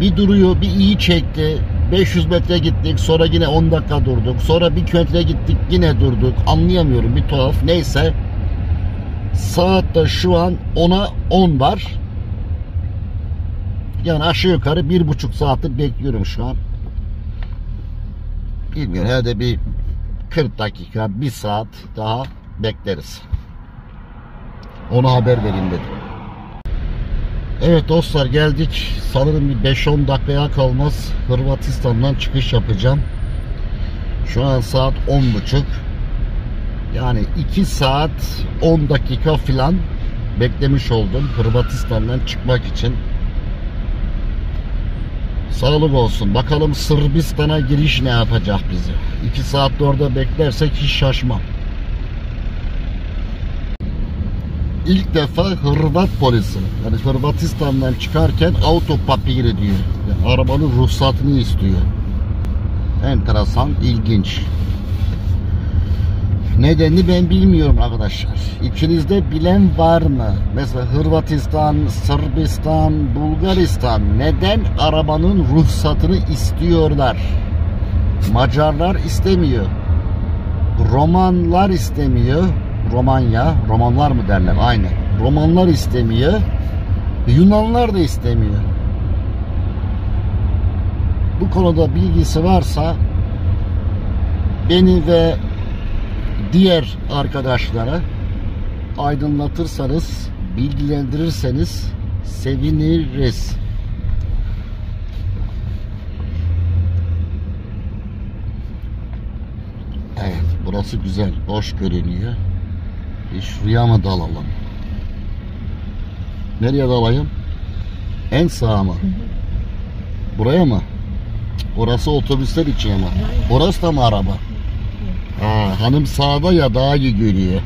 Bir duruyor, bir iyi çekti. 500 metre gittik, sonra yine 10 dakika durduk. Sonra bir kilometre gittik, yine durduk. Anlayamıyorum, bir tuhaf. Neyse. Saat de şu an 10'a 10 var. Yani aşağı yukarı bir buçuk saattir bekliyorum şu an. Bilmiyorum herhalde bir 40 dakika, bir saat daha bekleriz. Ona haber vereyim dedim. Evet dostlar geldik. Sanırım bir 5-10 dakikaya kalmaz. Hırvatistan'dan çıkış yapacağım. Şu an saat 10.30. Yani 2 saat 10 dakika filan beklemiş oldum Hırvatistan'dan çıkmak için. Sağlık olsun. Bakalım Sırbistan'a giriş ne yapacak bizi. 2 saat de orada beklersek hiç şaşmam. İlk defa Hırvat polisi, yani Hırvatistan'dan çıkarken auto papiri diyor. Yani arabanın ruhsatını istiyor. Enteresan, ilginç. Nedenini ben bilmiyorum arkadaşlar. İçinizde bilen var mı? Mesela Hırvatistan, Sırbistan, Bulgaristan neden arabanın ruhsatını istiyorlar? Macarlar istemiyor. Romanlar istemiyor. Romanya, Romanlar mı derler? Aynen. Romanlar istemiyor. Yunanlar da istemiyor. Bu konuda bilgisi varsa beni ve diğer arkadaşlara aydınlatırsanız, bilgilendirirseniz seviniriz. Evet, burası güzel, boş görünüyor. Bir şuraya mı dalalım? Nereye dalayım? En sağa mı? Buraya mı? Orası otobüsler için ama. Orası da mı araba? Ha, hanım sağda ya daha iyi görüyor.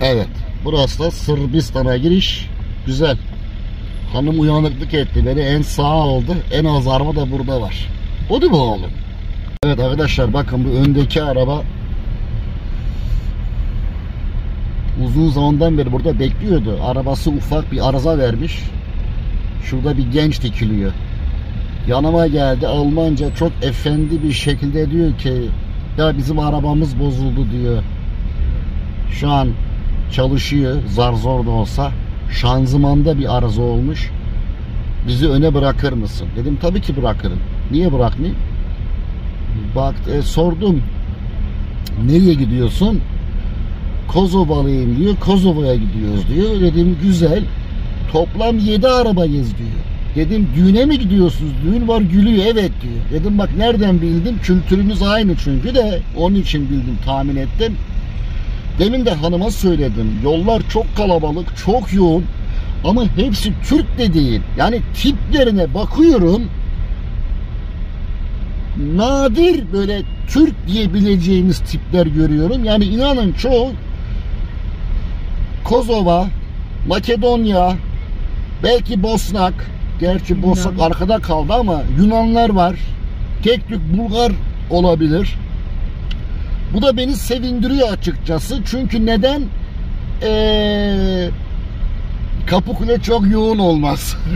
Evet. Burası da Sırbistan'a giriş. Güzel. Hanım uyanıklık etti. Beni en sağa aldı. En az araba da burada var. O değil mi oğlum? Evet arkadaşlar bakın bu öndeki araba uzun zamandan beri burada bekliyordu. Arabası ufak bir arıza vermiş. Şurada bir genç dikiliyor. Yanıma geldi. Almanca çok efendi bir şekilde diyor ki ya bizim arabamız bozuldu diyor. Şu an çalışıyor zar zor da olsa. Şanzımanda bir arıza olmuş. Bizi öne bırakır mısın? Dedim tabii ki bırakırım. Niye bırakmayayım? Bak e, sordum. Nereye gidiyorsun? Kozovalıyım diyor. Kosova'ya gidiyoruz diyor. Dedim güzel. Toplam 7 arabayız diyor. Dedim düğüne mi gidiyorsunuz? Düğün var gülüyor evet diyor. Dedim bak nereden bildim? Kültürümüz aynı çünkü de onun için bildim tahmin ettim. Demin de hanıma söyledim. Yollar çok kalabalık, çok yoğun. Ama hepsi Türk de değil. Yani tiplerine bakıyorum. Nadir böyle Türk diyebileceğimiz tipler görüyorum. Yani inanın çoğu Kosova, Makedonya, belki Bosnak. Gerçi Yunan. arkada kaldı ama Yunanlar var. Tek tük Bulgar olabilir. Bu da beni sevindiriyor açıkçası. Çünkü neden? Ee, Kapıkule çok yoğun olmaz.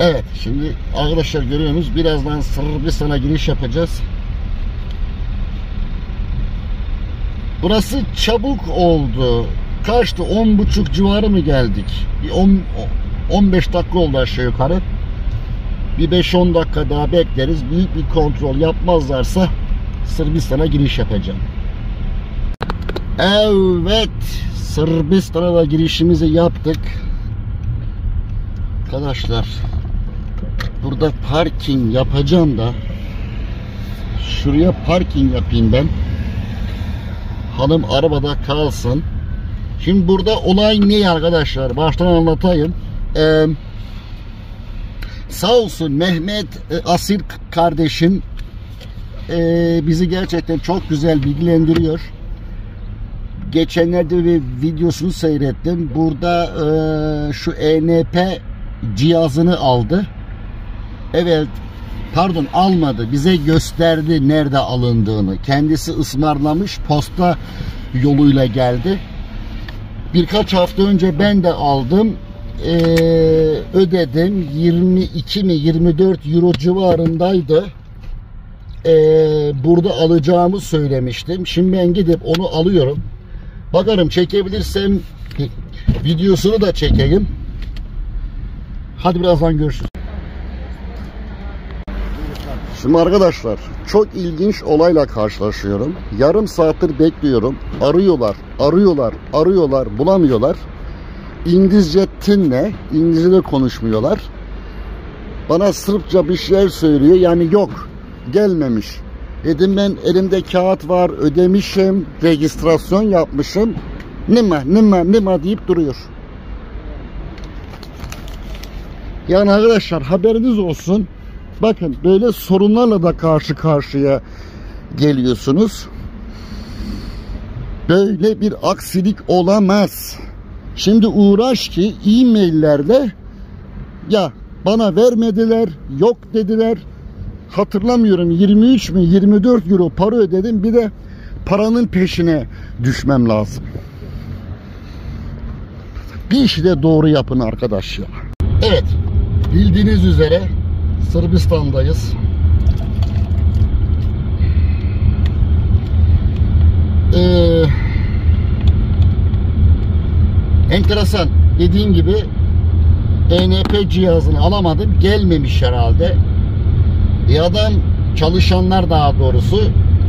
Evet şimdi arkadaşlar görüyorsunuz birazdan Sırbistan'a giriş yapacağız. Burası çabuk oldu. Kaçtı? 10.30 civarı mı geldik? Bir 10, 15 dakika oldu aşağı yukarı. Bir 5-10 dakika daha bekleriz. Büyük bir kontrol yapmazlarsa Sırbistan'a giriş yapacağım. Evet. Sırbistan'a da girişimizi yaptık. Arkadaşlar burada parking yapacağım da şuraya parking yapayım ben. Hanım arabada kalsın. Şimdi burada olay ne arkadaşlar? Baştan anlatayım. Ee, Sağ olsun Mehmet e, Asir kardeşim e, bizi gerçekten çok güzel bilgilendiriyor. Geçenlerde bir videosunu seyrettim. Burada e, şu ENP cihazını aldı. Evet pardon almadı. Bize gösterdi nerede alındığını. Kendisi ısmarlamış posta yoluyla geldi. Birkaç hafta önce ben de aldım. Ee, ödedim. 22 mi 24 euro civarındaydı. Ee, burada alacağımı söylemiştim. Şimdi ben gidip onu alıyorum. Bakarım çekebilirsem videosunu da çekeyim. Hadi birazdan görüşürüz. Şimdi arkadaşlar çok ilginç olayla karşılaşıyorum. Yarım saattir bekliyorum. Arıyorlar, arıyorlar, arıyorlar, bulamıyorlar. İngilizce tinle, İngilizce konuşmuyorlar. Bana Sırpça bir şeyler söylüyor. Yani yok, gelmemiş. Dedim ben elimde kağıt var, ödemişim, registrasyon yapmışım. Nima, nima, nima deyip duruyor. Yani arkadaşlar haberiniz olsun. Bakın böyle sorunlarla da karşı karşıya geliyorsunuz. Böyle bir aksilik olamaz. Şimdi uğraş ki e-maillerle ya bana vermediler, yok dediler. Hatırlamıyorum 23 mi 24 euro para ödedim. Bir de paranın peşine düşmem lazım. Bir işi de doğru yapın arkadaş ya. Evet. Bildiğiniz üzere Sırbistan'dayız. Ee, enteresan. Dediğim gibi ENP cihazını alamadım. Gelmemiş herhalde. Bir adam çalışanlar daha doğrusu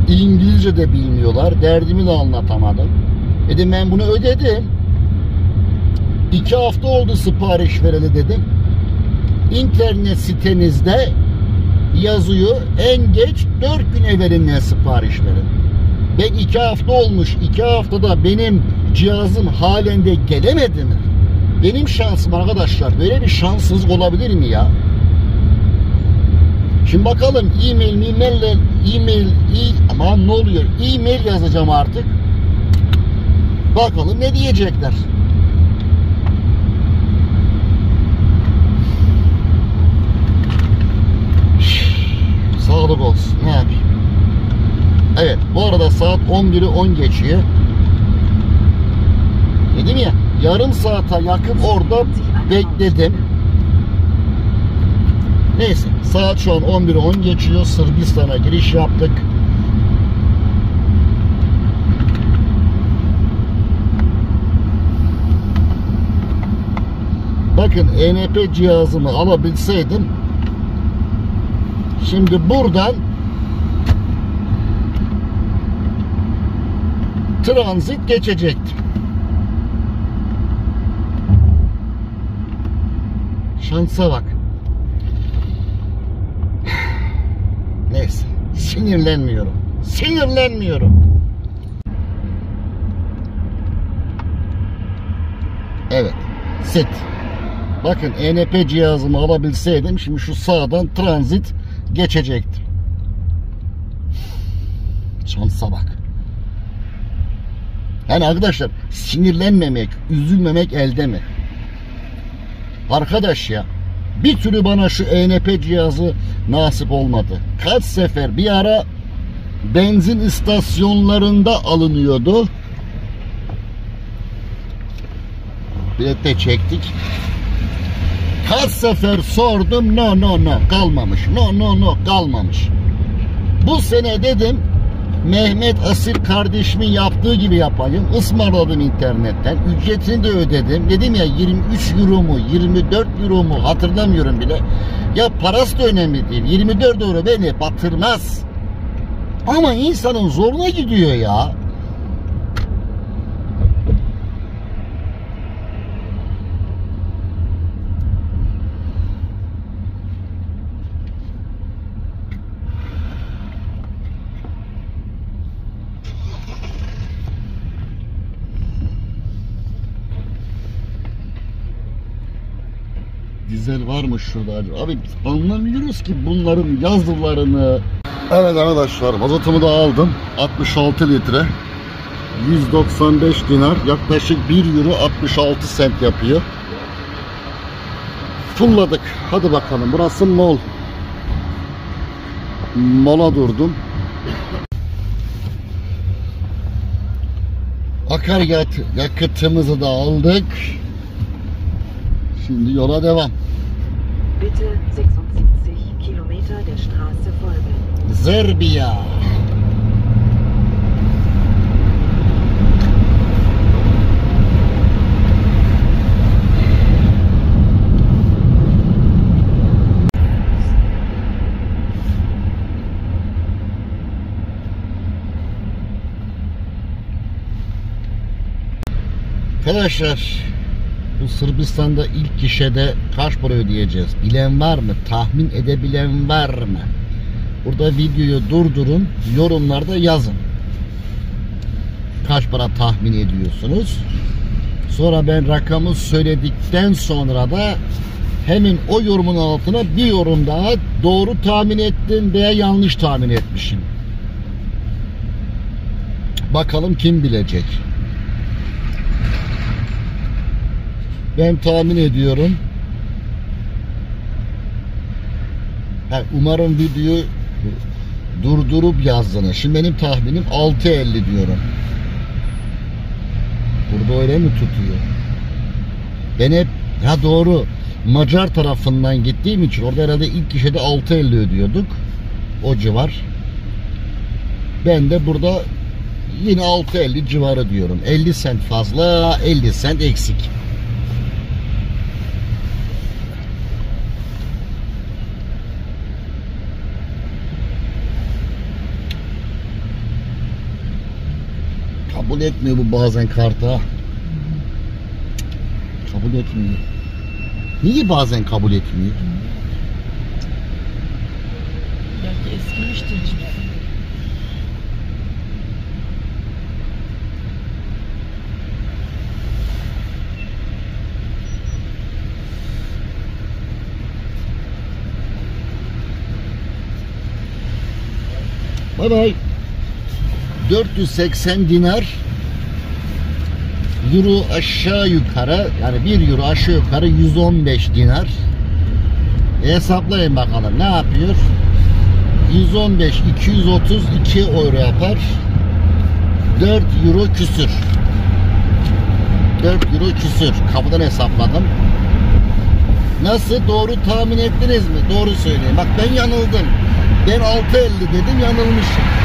İngilizce de bilmiyorlar. Derdimi de anlatamadım. Dedim ben bunu ödedim. İki hafta oldu sipariş vereli dedim internet sitenizde yazıyor en geç 4 gün evvelinden sipariş verin. Ben 2 hafta olmuş. 2 haftada benim cihazım halinde gelemedi mi? Benim şansım arkadaşlar. Böyle bir şanssızlık olabilir mi ya? Şimdi bakalım e-mail, e-mail, e-mail, e aman ne oluyor? E-mail yazacağım artık. Bakalım ne diyecekler. Sağlık olsun. Ne yapayım? Evet. Bu arada saat 11'i 10 geçiyor. Dedim ya yarım saate yakın orada bekledim. Neyse saat şu an 11'i 10 geçiyor. Sırbistan'a giriş yaptık. Bakın ENP cihazımı alabilseydim Şimdi buradan transit geçecektim. Şansa bak. Neyse. Sinirlenmiyorum. Sinirlenmiyorum. Evet. Sit. Bakın ENP cihazımı alabilseydim şimdi şu sağdan transit geçecektim. Şansa bak. Yani arkadaşlar sinirlenmemek, üzülmemek elde mi? Arkadaş ya bir türlü bana şu ENP cihazı nasip olmadı. Kaç sefer bir ara benzin istasyonlarında alınıyordu. Bilette çektik. Kaç sefer sordum no no no kalmamış. No no no kalmamış. Bu sene dedim Mehmet Asir kardeşimin yaptığı gibi yapayım. Ismarladım internetten. Ücretini de ödedim. Dedim ya 23 euro mu 24 euro mu hatırlamıyorum bile. Ya parası da önemli değil. 24 euro beni batırmaz. Ama insanın zoruna gidiyor ya. Dizel varmış şurada. Abi anlamıyoruz ki bunların yazılarını. Evet arkadaşlar mazotumu da aldım. 66 litre. 195 dinar. Yaklaşık 1 euro 66 sent yapıyor. Fulladık. Hadi bakalım. Burası mol. Mola durdum. Akaryakıt yakıtımızı da aldık. Şimdi yola devam. Bitte 76 Kilometer der Straße folgen. Zerbiya. Arkadaşlar bu Sırbistan'da ilk gişede kaç para ödeyeceğiz? Bilen var mı? Tahmin edebilen var mı? Burada videoyu durdurun, yorumlarda yazın. Kaç para tahmin ediyorsunuz? Sonra ben rakamı söyledikten sonra da hemen o yorumun altına bir yorum daha doğru tahmin ettim veya yanlış tahmin etmişim. Bakalım kim bilecek. Ben tahmin ediyorum. Ha, umarım videoyu durdurup yazdığını. Şimdi benim tahminim 6.50 diyorum. Burada öyle mi tutuyor? Ben hep ha doğru Macar tarafından gittiğim için orada herhalde ilk gişede 6.50 ödüyorduk. O civar. Ben de burada yine 6.50 civarı diyorum. 50 sent fazla, 50 sent eksik. Kabul etmiyor bu bazen karta. Kabul etmiyor. Niye bazen kabul etmiyor? Belki eskimiştir cips. Bay bay. 480 dinar Euro aşağı yukarı yani 1 euro aşağı yukarı 115 dinar E hesaplayın bakalım ne yapıyor 115 232 euro yapar 4 euro küsür 4 euro küsür kapıdan hesapladım Nasıl doğru tahmin ettiniz mi? Doğru söyleyin. Bak ben yanıldım. Ben 6.50 dedim yanılmışım.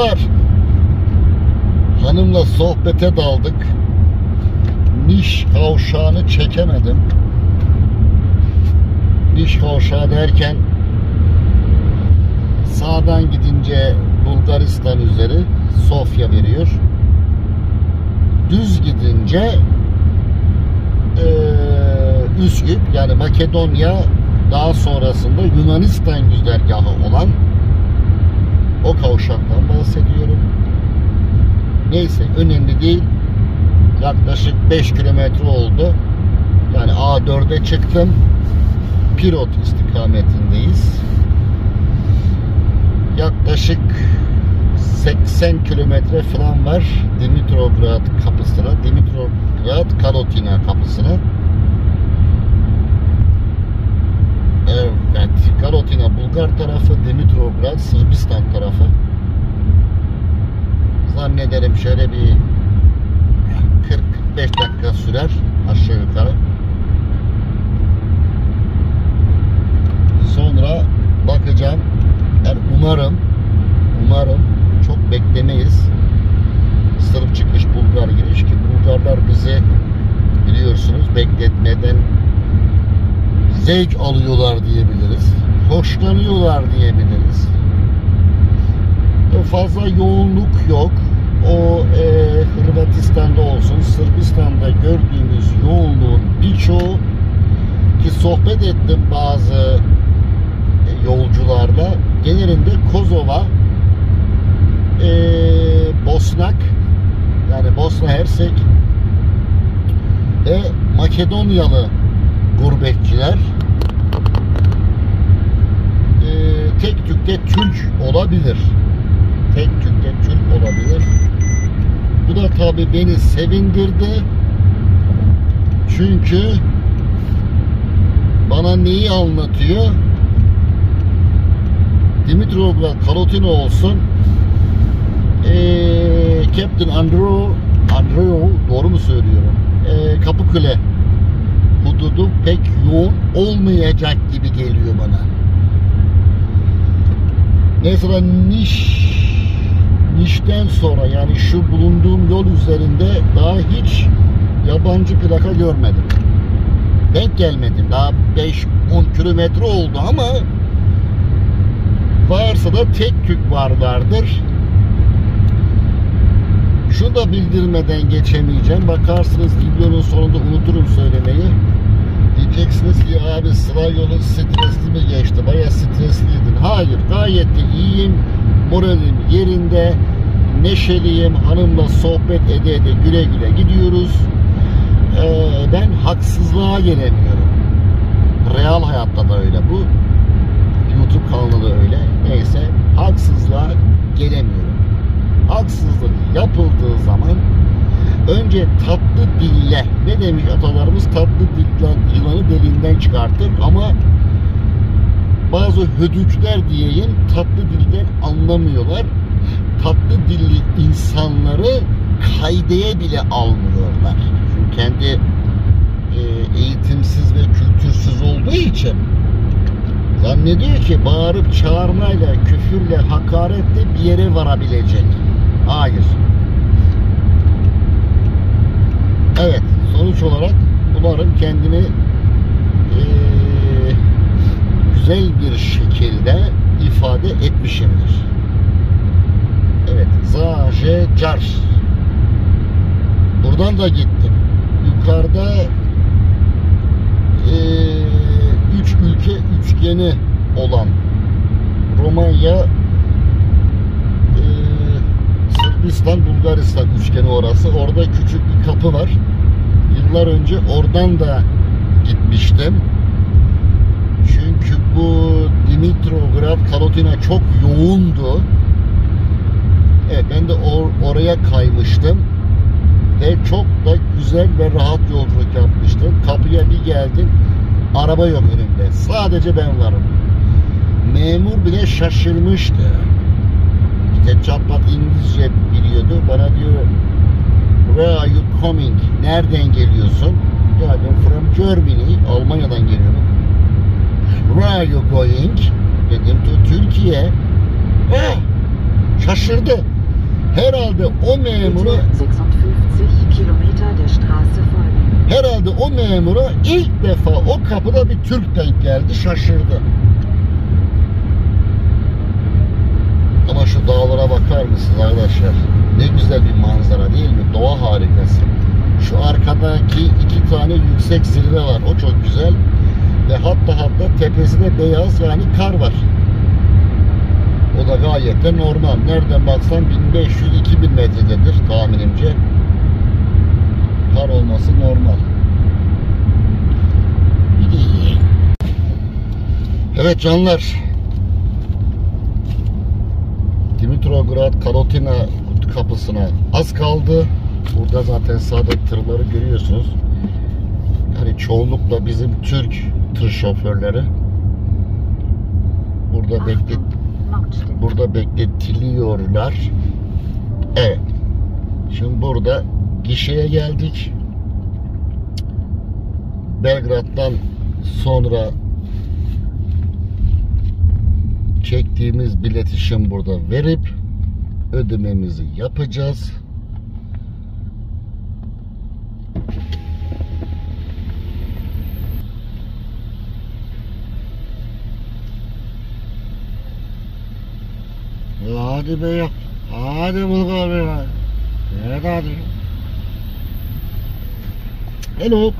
Dostlar, hanımla sohbete daldık. Niş kavşağını çekemedim. Niş kavşağı derken sağdan gidince Bulgaristan üzeri Sofya veriyor. Düz gidince eee Üsküp yani Makedonya daha sonrasında Yunanistan güzergahı olan o kavşaktan bahsediyorum. Neyse önemli değil. Yaklaşık 5 kilometre oldu. Yani A4'e çıktım. Pirot istikametindeyiz. Yaklaşık 80 kilometre falan var Dimitrograd kapısına, Dimitrograd Karotina kapısına. Evet, Karotina Bulgar tarafı, Dimitrograd Sırbistan tarafı. Zannederim şöyle bir 40-45 dakika sürer aşağı yukarı. Sonra bakacağım. Yani umarım umarım çok beklemeyiz. Sırp çıkış Bulgar giriş ki Bulgarlar bizi biliyorsunuz bekletmeden zevk alıyorlar diyebiliriz. Hoşlanıyorlar diyebiliriz. Fazla yoğunluk yok. O e, Hırvatistan'da olsun, Sırbistan'da gördüğümüz yoğunluğun birçoğu ki sohbet ettim bazı e, yolcularla genelinde Kozova e, Bosnak yani Bosna Hersek ve Makedonyalı gurbetçiler e, tek tükte Türk olabilir. Tek tükte Türk olabilir. Bu da tabi beni sevindirdi. Çünkü bana neyi anlatıyor? Dimitrograd Kalotino olsun ee, Captain Andrew Andrew doğru mu söylüyorum? Ee, Kapıkule hududu pek yoğun olmayacak gibi geliyor bana. Mesela Niş Niş'ten sonra yani şu bulunduğum yol üzerinde daha hiç yabancı plaka görmedim. Denk gelmedim. Daha 5-10 kilometre oldu ama varsa da tek tük varlardır. Şunu da bildirmeden geçemeyeceğim. Bakarsınız videonun sonunda unuturum söylemeyi. Diyeceksiniz ki abi sıra stresli mi geçti? Baya stresliydin. Hayır gayet de iyiyim. Moralim yerinde. Neşeliyim. Hanımla sohbet ede ede güle güle gidiyoruz. Ee, ben haksızlığa gelemiyorum. Real hayatta da öyle bu. YouTube kanalında da öyle. Neyse haksızlığa gelemiyorum. Haksızlık yapıldığı zaman önce tatlı dille ne demiş atalarımız tatlı dilden yılanı deliğinden çıkartır ama bazı hödükler diyeyim tatlı dilden anlamıyorlar. Tatlı dilli insanları kaydeye bile almıyorlar. Çünkü kendi e, eğitimsiz ve kültürsüz olduğu için zannediyor ki bağırıp çağırmayla, küfürle, hakaretle bir yere varabilecek. Hayır. Evet, sonuç olarak umarım kendimi eee, güzel bir şekilde ifade etmişimdir. Evet, Zaje Car. Buradan da gittim. Yukarıda eee, üç ülke üçgeni olan Romanya, e, Sırbistan, Bulgaristan üçgeni orası. Orada küçük bir kapı var. Yıllar önce oradan da gitmiştim. Çünkü bu Dimitrograd, Kalotina çok yoğundu. Evet ben de or- oraya kaymıştım. Ve çok da güzel ve rahat yolculuk yapmıştım. Kapıya bir geldim. Araba yok önümde. Sadece ben varım. Memur bile şaşırmıştı. İşte çatpat İngilizce biliyordu. Bana diyor Where are you coming? Nereden geliyorsun? Ya ben from Germany. Almanya'dan geliyorum. Where are you going? Dedim to Türkiye. Oh! Şaşırdı. Herhalde o memuru Bitte 56 Kilometer der Straße folgen. herhalde o memura ilk defa o kapıda bir Türk denk geldi şaşırdı. Ama bakar mısınız arkadaşlar? Ne güzel bir manzara değil mi? Doğa harikası. Şu arkadaki iki tane yüksek zirve var. O çok güzel. Ve hatta hatta tepesinde beyaz yani kar var. O da gayet de normal. Nereden baksan 1500-2000 metrededir tahminimce. Kar olması normal. Evet canlar. Dimitrograd Kalotina kapısına az kaldı. Burada zaten sağda tırları görüyorsunuz. Yani çoğunlukla bizim Türk tır şoförleri. Burada beklet Mautstelle. burada bekletiliyorlar. Evet. Şimdi burada gişeye geldik. Belgrad'dan sonra çektiğimiz bileti şimdi burada verip ödememizi yapacağız. Ya hadi be ya. Hadi Bulgar be. Evet hadi. Hello.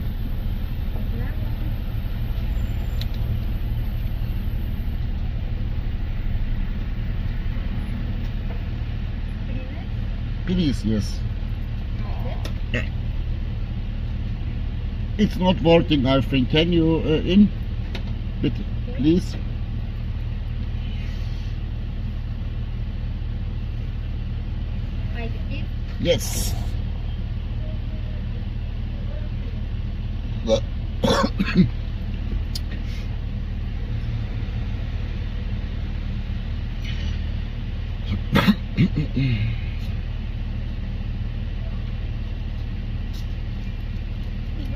Please, yes. It's not working, I think. Can you uh, in? Bitte, please. Yes. The-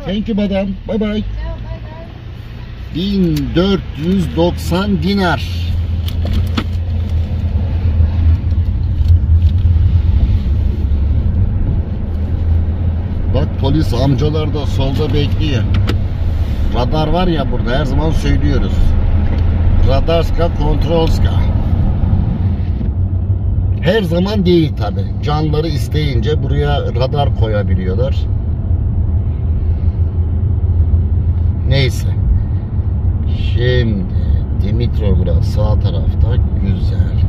Thank you madam. Bye bye. 1490 dinar. Bak polis amcalar da solda bekliyor. Radar var ya burada her zaman söylüyoruz. Radarska, kontrolska. Her zaman değil tabi. Canları isteyince buraya radar koyabiliyorlar. Neyse. Şimdi Dimitrovgrad sağ tarafta güzel.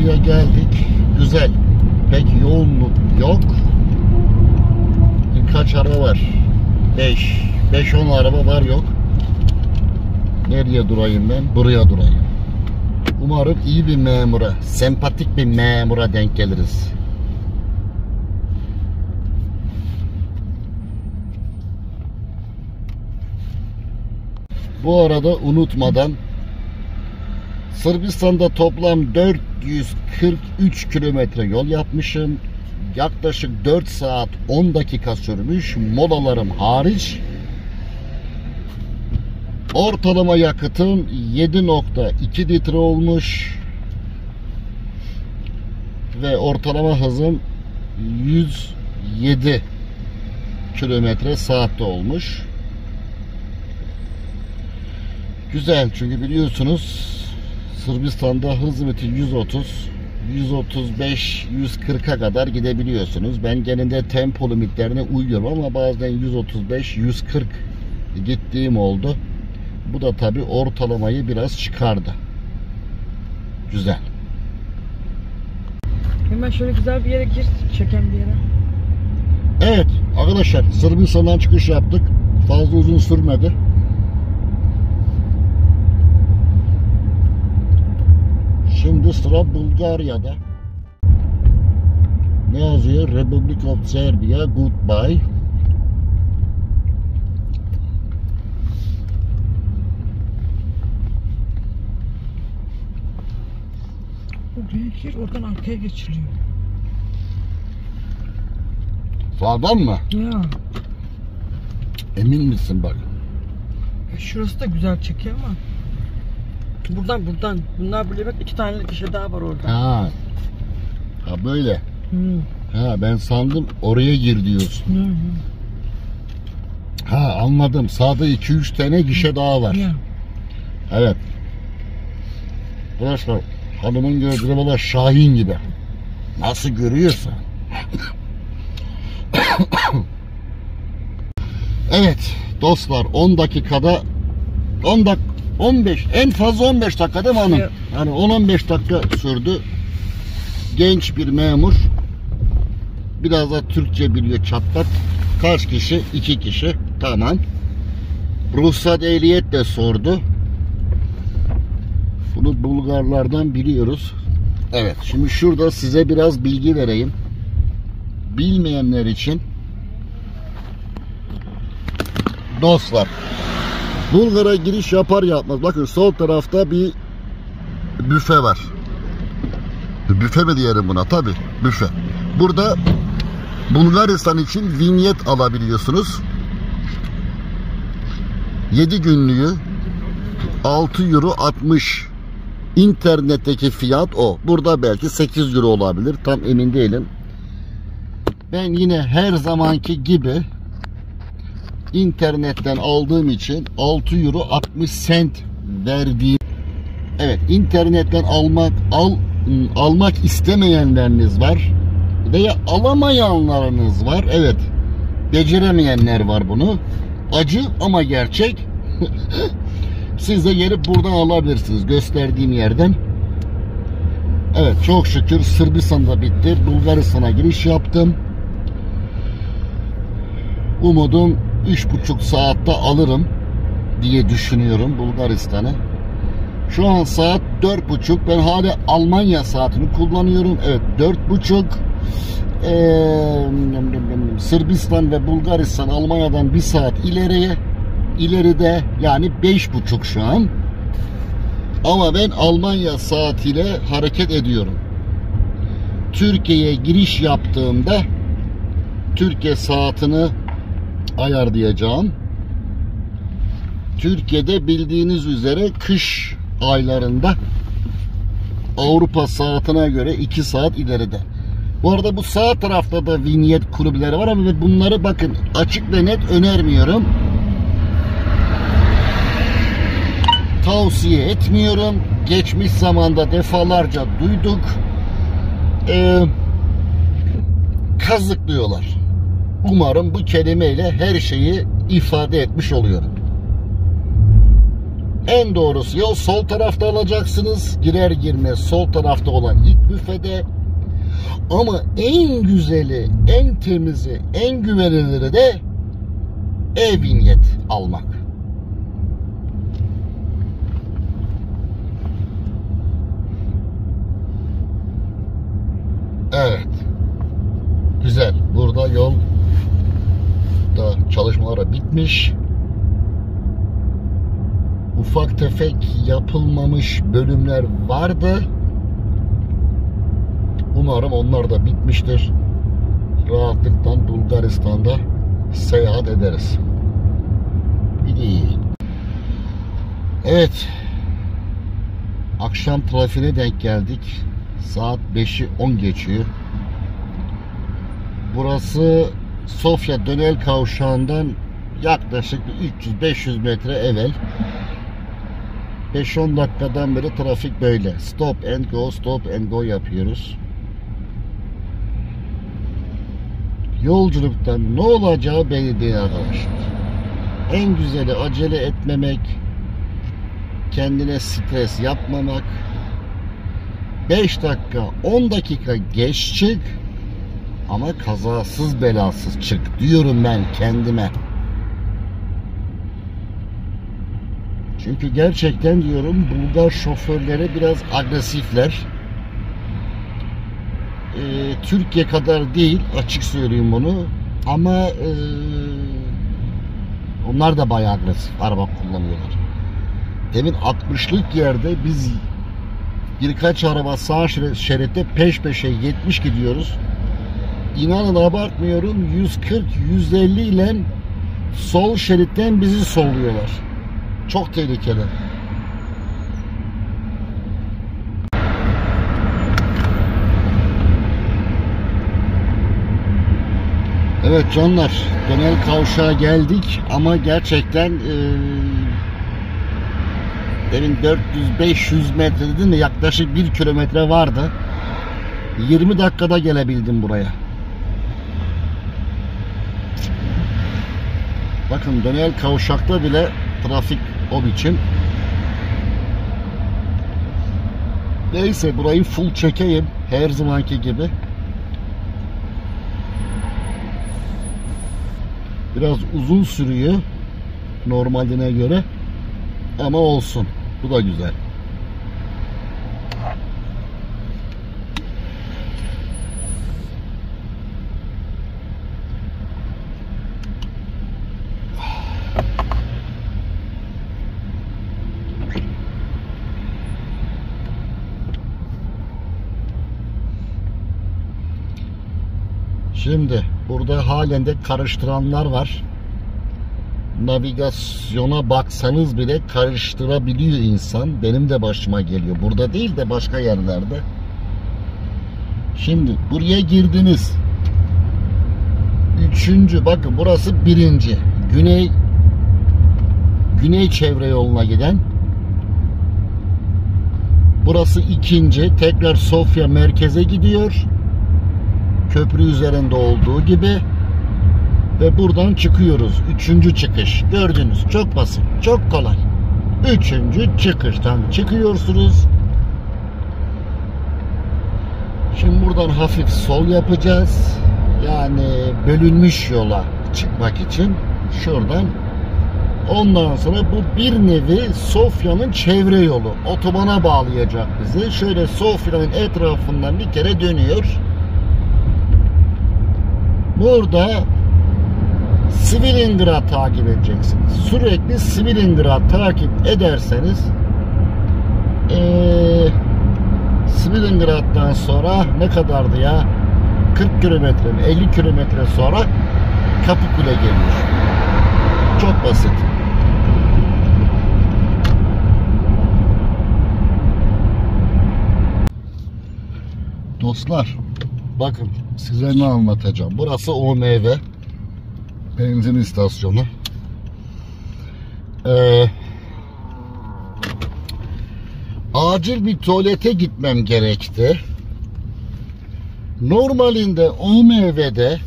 Kapıya geldik. Güzel. Pek yoğunluk yok. Birkaç araba var. 5 5-10 araba var yok. Nereye durayım ben? Buraya durayım. Umarım iyi bir memura, sempatik bir memura denk geliriz. Bu arada unutmadan Sırbistan'da toplam 443 kilometre yol yapmışım. Yaklaşık 4 saat 10 dakika sürmüş. Molalarım hariç. Ortalama yakıtım 7.2 litre olmuş. Ve ortalama hızım 107 kilometre saatte olmuş. Güzel çünkü biliyorsunuz Sırbistan'da hız limiti 130 135 140'a kadar gidebiliyorsunuz. Ben genelde tempo limitlerine uyuyorum ama bazen 135 140 gittiğim oldu. Bu da tabi ortalamayı biraz çıkardı. Güzel. Hemen şöyle güzel bir yere gir. Çeken bir yere. Evet arkadaşlar Sırbistan'dan çıkış yaptık. Fazla uzun sürmedi. Şimdi sıra Bulgarya'da. Ne yazıyor? Republic of Serbia goodbye. Oraya gir. Oradan arkaya geçiliyor. Sağdan mı? Ya. Emin misin bak? e, Şurası da güzel çekiyor ama. Buradan buradan. Bunlar böyle bak iki tane şey daha var orada. Ha. Ha böyle. Hı. Ha ben sandım oraya gir diyorsun. Hı hı. Ha anladım. Sağda 2-3 tane gişe daha var. Ya. Evet. Arkadaşlar hanımın gördüğü valla Şahin gibi. Nasıl görüyorsa. evet dostlar 10 dakikada 10 dak 15 en fazla 15 dakika değil mi hanım? Evet. Yani 10-15 dakika sürdü. Genç bir memur. Biraz da Türkçe biliyor çatlat. Kaç kişi? 2 kişi. Tamam. Ruhsat ehliyet de sordu. Bunu Bulgarlardan biliyoruz. Evet şimdi şurada size biraz bilgi vereyim. Bilmeyenler için dostlar Bulgar'a giriş yapar yapmaz. Bakın sol tarafta bir büfe var. Büfe mi diyelim buna? Tabi büfe. Burada Bulgaristan için vinyet alabiliyorsunuz. 7 günlüğü 6 euro 60 internetteki fiyat o. Burada belki 8 euro olabilir. Tam emin değilim. Ben yine her zamanki gibi internetten aldığım için 6 euro 60 sent verdiğim Evet internetten almak al almak istemeyenleriniz var veya alamayanlarınız var. Evet. Beceremeyenler var bunu. Acı ama gerçek. Siz de gelip buradan alabilirsiniz. Gösterdiğim yerden. Evet çok şükür Sırbistan'da bitti. Bulgaristan'a giriş yaptım. Umudum 3,5 saatte alırım diye düşünüyorum Bulgaristan'ı. Şu an saat 4.30. Ben hala Almanya saatini kullanıyorum. Evet 4.30. Ee, Sırbistan ve Bulgaristan Almanya'dan bir saat ileriye ileride yani 5.30 şu an. Ama ben Almanya saatiyle hareket ediyorum. Türkiye'ye giriş yaptığımda Türkiye saatini ayarlayacağım. Türkiye'de bildiğiniz üzere kış aylarında Avrupa saatine göre 2 saat ileride. Bu arada bu sağ tarafta da vinyet kulüpleri var ama bunları bakın açık ve net önermiyorum. Tavsiye etmiyorum. Geçmiş zamanda defalarca duyduk. Ee, kazıklıyorlar. Umarım bu kelimeyle her şeyi ifade etmiş oluyorum. En doğrusu yol sol tarafta alacaksınız. Girer girmez sol tarafta olan ilk büfede. Ama en güzeli, en temizi, en güveniliri de e-vinyet almak. Evet. Güzel. Burada yol da çalışmaları bitmiş. Ufak tefek yapılmamış bölümler vardı. Umarım onlar da bitmiştir. Rahatlıktan Bulgaristan'da seyahat ederiz. Evet. Akşam trafiğine denk geldik. Saat 5'i 10 geçiyor. Burası Sofya Dönel Kavşağı'ndan yaklaşık 300-500 metre evvel 5-10 dakikadan beri trafik böyle. Stop and go, stop and go yapıyoruz. Yolculuktan ne olacağı belli değil arkadaşlar. En güzeli acele etmemek, kendine stres yapmamak, 5 dakika 10 dakika geç çık ama kazasız belasız çık diyorum ben kendime. Çünkü gerçekten diyorum Bulgar şoförleri biraz agresifler. Ee, Türkiye kadar değil açık söyleyeyim bunu ama ee, onlar da bayağı agresif araba kullanıyorlar. Demin 60'lık yerde biz birkaç araba sağ şerit- şeritte peş peşe 70 gidiyoruz. İnanın abartmıyorum 140-150 ile sol şeritten bizi solluyorlar. Çok tehlikeli. Evet canlar, dönel kavşağa geldik ama gerçekten eee demin 400-500 metre dedim de yaklaşık 1 kilometre vardı. 20 dakikada gelebildim buraya. Bakın dönel kavşakta bile trafik o biçim. Neyse burayı full çekeyim her zamanki gibi. Biraz uzun sürüyor normaline göre ama olsun. Bu da güzel. Şimdi burada halen de karıştıranlar var. Navigasyona baksanız bile karıştırabiliyor insan. Benim de başıma geliyor. Burada değil de başka yerlerde. Şimdi buraya girdiniz. Üçüncü bakın burası birinci. Güney Güney çevre yoluna giden. Burası ikinci. Tekrar Sofya merkeze gidiyor köprü üzerinde olduğu gibi ve buradan çıkıyoruz. Üçüncü çıkış. Gördünüz. Çok basit. Çok kolay. Üçüncü çıkıştan çıkıyorsunuz. Şimdi buradan hafif sol yapacağız. Yani bölünmüş yola çıkmak için şuradan Ondan sonra bu bir nevi Sofya'nın çevre yolu. Otobana bağlayacak bizi. Şöyle Sofya'nın etrafından bir kere dönüyor. Burada Svilingrad takip edeceksiniz. Sürekli Svilingrad takip ederseniz ee, Svilingrad'dan sonra ne kadardı ya? 40 kilometre mi? 50 kilometre sonra Kapıkule geliyor. Çok basit. Dostlar bakın size ne anlatacağım. Burası OMV benzin istasyonu. Ee, acil bir tuvalete gitmem gerekti. Normalinde OMV'de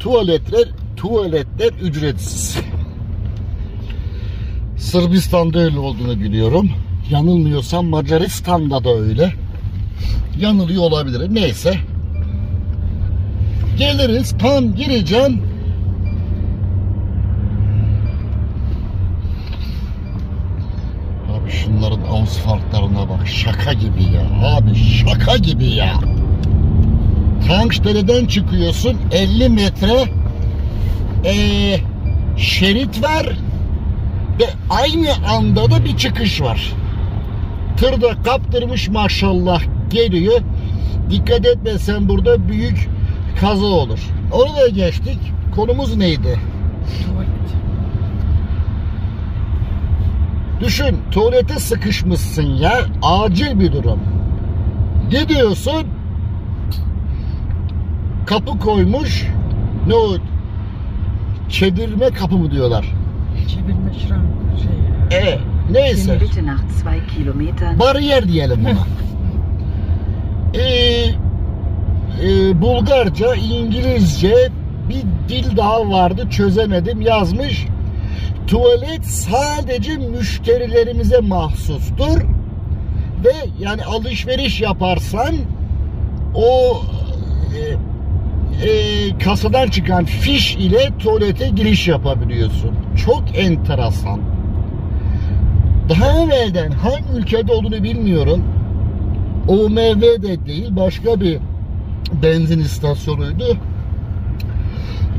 tuvaletler tuvaletler ücretsiz. Sırbistan'da öyle olduğunu biliyorum. Yanılmıyorsam Macaristan'da da öyle. Yanılıyor olabilirim. Neyse. Geliriz tam gireceğim. Abi şunların ağız farklarına bak. Şaka gibi ya. Abi şaka gibi ya. Tankstere'den çıkıyorsun 50 metre eee, şerit var ve aynı anda da bir çıkış var. Tırda kaptırmış maşallah geliyor. Dikkat etmesen burada büyük kaza olur. Onu da geçtik. Konumuz neydi? Tuvalet. Düşün tuvalete sıkışmışsın ya. Acil bir durum. Gidiyorsun. Kapı koymuş. Ne o? Çevirme kapı mı diyorlar? Çevirme şıran şey. E neyse. 2 Kilometern Bariyer diyelim buna. Ee, e, Bulgarca, İngilizce bir dil daha vardı çözemedim yazmış. Tuvalet sadece müşterilerimize mahsustur ve yani alışveriş yaparsan o e, e, kasadan çıkan fiş ile tuvalete giriş yapabiliyorsun. Çok enteresan. Daha evvelden hangi ülkede olduğunu bilmiyorum. OMV de değil başka bir benzin istasyonuydu.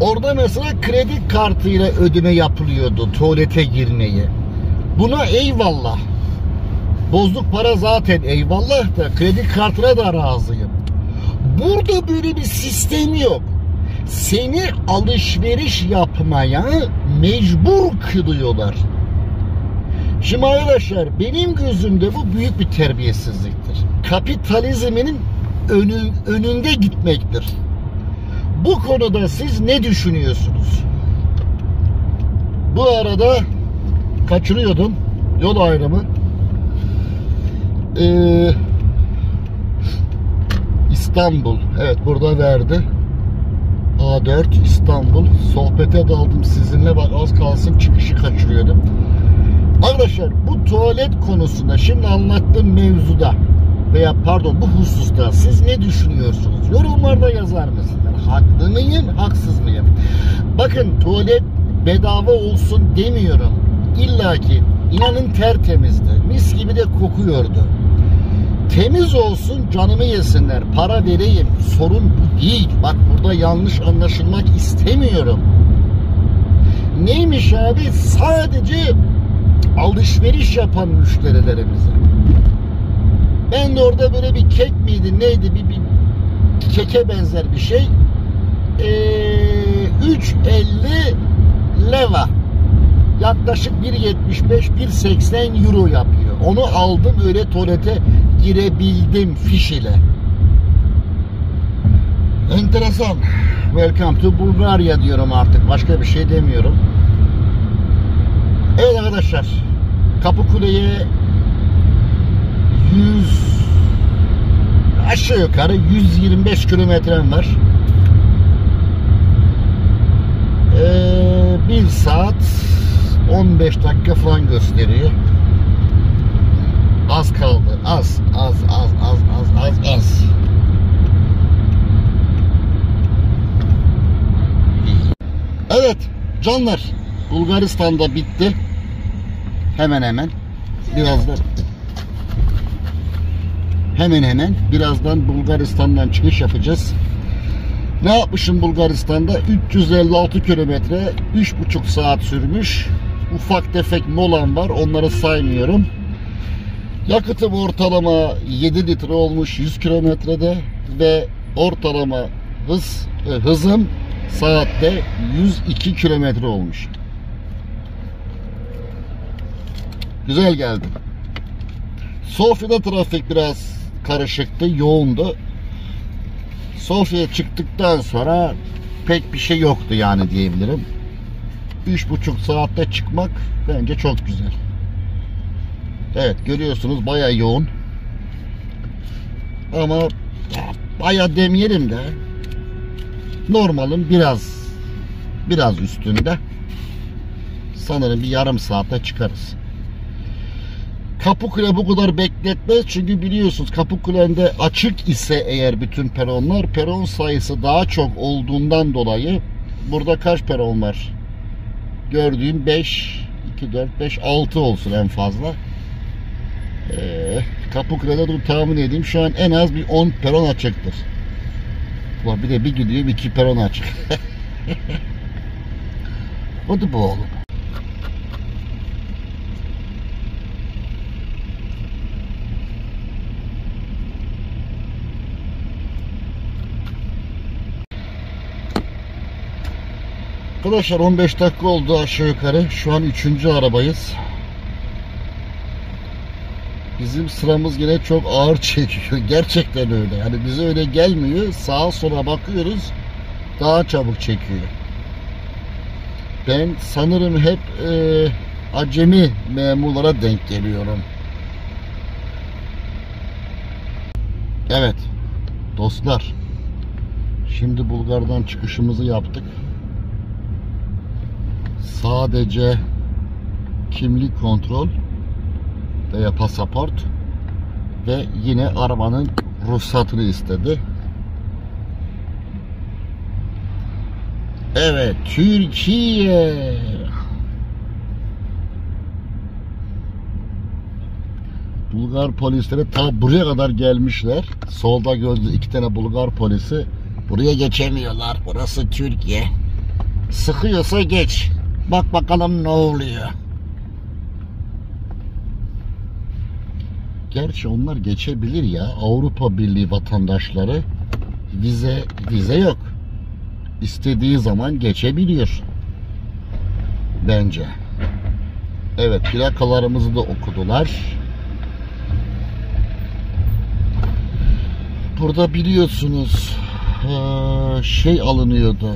Orada mesela kredi kartıyla ödeme yapılıyordu tuvalete girmeyi. Buna eyvallah. Bozuk para zaten eyvallah da kredi kartına da razıyım. Burada böyle bir sistem yok. Seni alışveriş yapmaya mecbur kılıyorlar. Şimdi arkadaşlar benim gözümde bu büyük bir terbiyesizliktir. Kapitalizmin önü, önünde gitmektir. Bu konuda siz ne düşünüyorsunuz? Bu arada kaçırıyordum yol ayrımı. Ee, İstanbul. Evet burada verdi. A4 İstanbul. Sohbete daldım sizinle. Bak az kalsın çıkışı kaçırıyordum. Arkadaşlar bu tuvalet konusunda şimdi anlattığım mevzuda veya pardon bu hususta siz ne düşünüyorsunuz? Yorumlarda yazar mısınız? Haklı mıyım, haksız mıyım? Bakın tuvalet bedava olsun demiyorum. İlla ki inanın tertemizdi. Mis gibi de kokuyordu. Temiz olsun canımı yesinler. Para vereyim. Sorun bu değil. Bak burada yanlış anlaşılmak istemiyorum. Neymiş abi? Sadece alışveriş yapan müşterilerimize. Ben de orada böyle bir kek miydi neydi bir, bir keke benzer bir şey. Ee, 3.50 leva. Yaklaşık 1.75 1.80 euro yapıyor. Onu aldım öyle tuvalete girebildim fiş ile. Enteresan. Welcome to Bulgaria diyorum artık. Başka bir şey demiyorum. Evet arkadaşlar. Kapıkule'ye 100 aşağı yukarı 125 kilometrem var. Ee, 1 saat 15 dakika falan gösteriyor. Az kaldı. Az, az, az, az, az, az, az. Evet, canlar. Bulgaristan'da bitti. Hemen hemen. Birazdan hemen hemen birazdan Bulgaristan'dan çıkış yapacağız. Ne yapmışım Bulgaristan'da? 356 kilometre, 3,5 saat sürmüş. Ufak tefek molam var, onları saymıyorum. Yakıtım ortalama 7 litre olmuş 100 kilometrede ve ortalama hız e, hızım saatte 102 kilometre olmuş. Güzel geldi. Sofya'da trafik biraz karışıktı, yoğundu. Sofya'ya çıktıktan sonra pek bir şey yoktu yani diyebilirim. Üç buçuk saatte çıkmak bence çok güzel. Evet görüyorsunuz baya yoğun. Ama baya demeyelim de normalin biraz biraz üstünde. Sanırım bir yarım saatte çıkarız. Kapıkule bu kadar bekletmez çünkü biliyorsunuz Kapıkule'nde açık ise eğer bütün peronlar peron sayısı daha çok olduğundan dolayı burada kaç peron var? Gördüğüm 5 2 4 5 6 olsun en fazla. Ee, Kapıkule'de dur tahmin edeyim şu an en az bir 10 peron açıktır. Ulan bir de bir gidiyorum iki peron açık. Hadi bu oğlum. Arkadaşlar 15 dakika oldu aşağı yukarı. Şu an 3. arabayız. Bizim sıramız yine çok ağır çekiyor. Gerçekten öyle. Yani bize öyle gelmiyor. Sağa sola bakıyoruz. Daha çabuk çekiyor. Ben sanırım hep e, acemi memurlara denk geliyorum. Evet. Dostlar. Şimdi Bulgar'dan çıkışımızı yaptık. Sadece kimlik kontrol veya pasaport ve yine arabanın ruhsatını istedi. Evet, Türkiye. Bulgar polisleri ta buraya kadar gelmişler. Solda gördüğünüz iki tane Bulgar polisi. Buraya geçemiyorlar. Burası Türkiye. Sıkıyorsa geç. Bak bakalım ne oluyor. Gerçi onlar geçebilir ya. Avrupa Birliği vatandaşları vize vize yok. İstediği zaman geçebiliyor. Bence. Evet plakalarımızı da okudular. Burada biliyorsunuz şey alınıyordu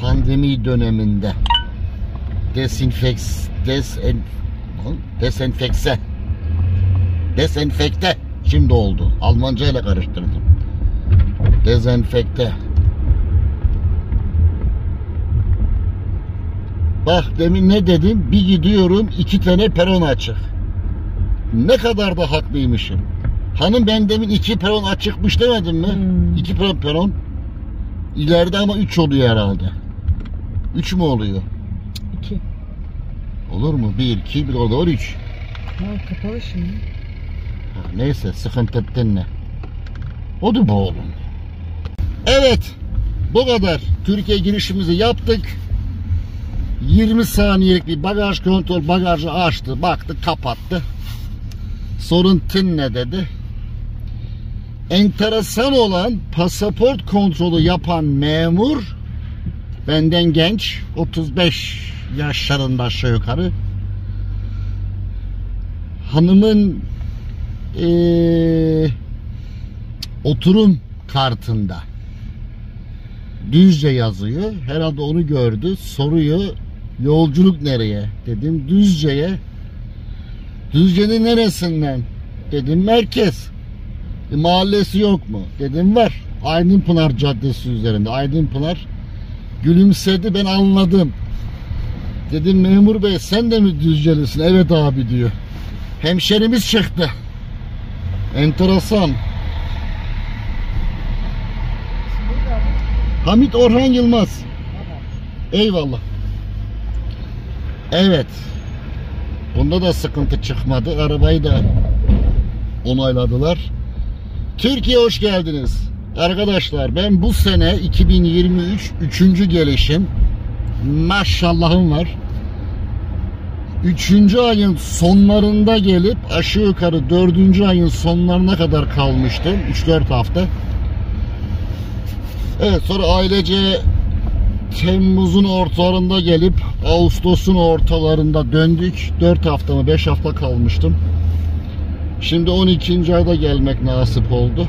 pandemi döneminde desinfeks desen desenfekse desenfekte şimdi oldu. Almanca ile karıştırdım. Dezenfekte. Bak demin ne dedim? Bir gidiyorum iki tane peron açık. Ne kadar da haklıymışım. Hanım ben demin iki peron açıkmış demedim mi? Hmm. İki peron peron. İleride ama üç oluyor herhalde. Üç mü oluyor? İki. Olur mu? Bir, iki, bir orada var üç. Ha kapalı şimdi. Ha, Neyse sıkıntı dinle. Hadi bu oğlum. Evet. Bu kadar. Türkiye girişimizi yaptık. 20 saniyelik bir bagaj kontrol bagajı açtı. Baktı kapattı. Sorun ne dedi. Enteresan olan pasaport kontrolü yapan memur benden genç 35 yaşlarında aşağı yukarı hanımın eee, oturum kartında Düzce yazıyor. Herhalde onu gördü. Soruyor yolculuk nereye? Dedim Düzce'ye. Düzce'nin neresinden? Dedim merkez. E, mahallesi yok mu? Dedim var. Aydınpınar Caddesi üzerinde. Aydınpınar gülümsedi ben anladım. Dedim memur bey sen de mi Düzcelisin? Evet abi diyor. Hemşerimiz çıktı. Enteresan. Hamit Orhan Yılmaz. Eyvallah. Evet. Bunda da sıkıntı çıkmadı. Arabayı da onayladılar. Türkiye hoş geldiniz. Arkadaşlar ben bu sene 2023 üçüncü gelişim. Maşallahım var. Üçüncü ayın sonlarında gelip aşağı yukarı dördüncü ayın sonlarına kadar kalmıştım. 3-4 hafta. Evet sonra ailece Temmuz'un ortalarında gelip Ağustos'un ortalarında döndük. 4 hafta mı 5 hafta kalmıştım. Şimdi 12. ayda gelmek nasip oldu.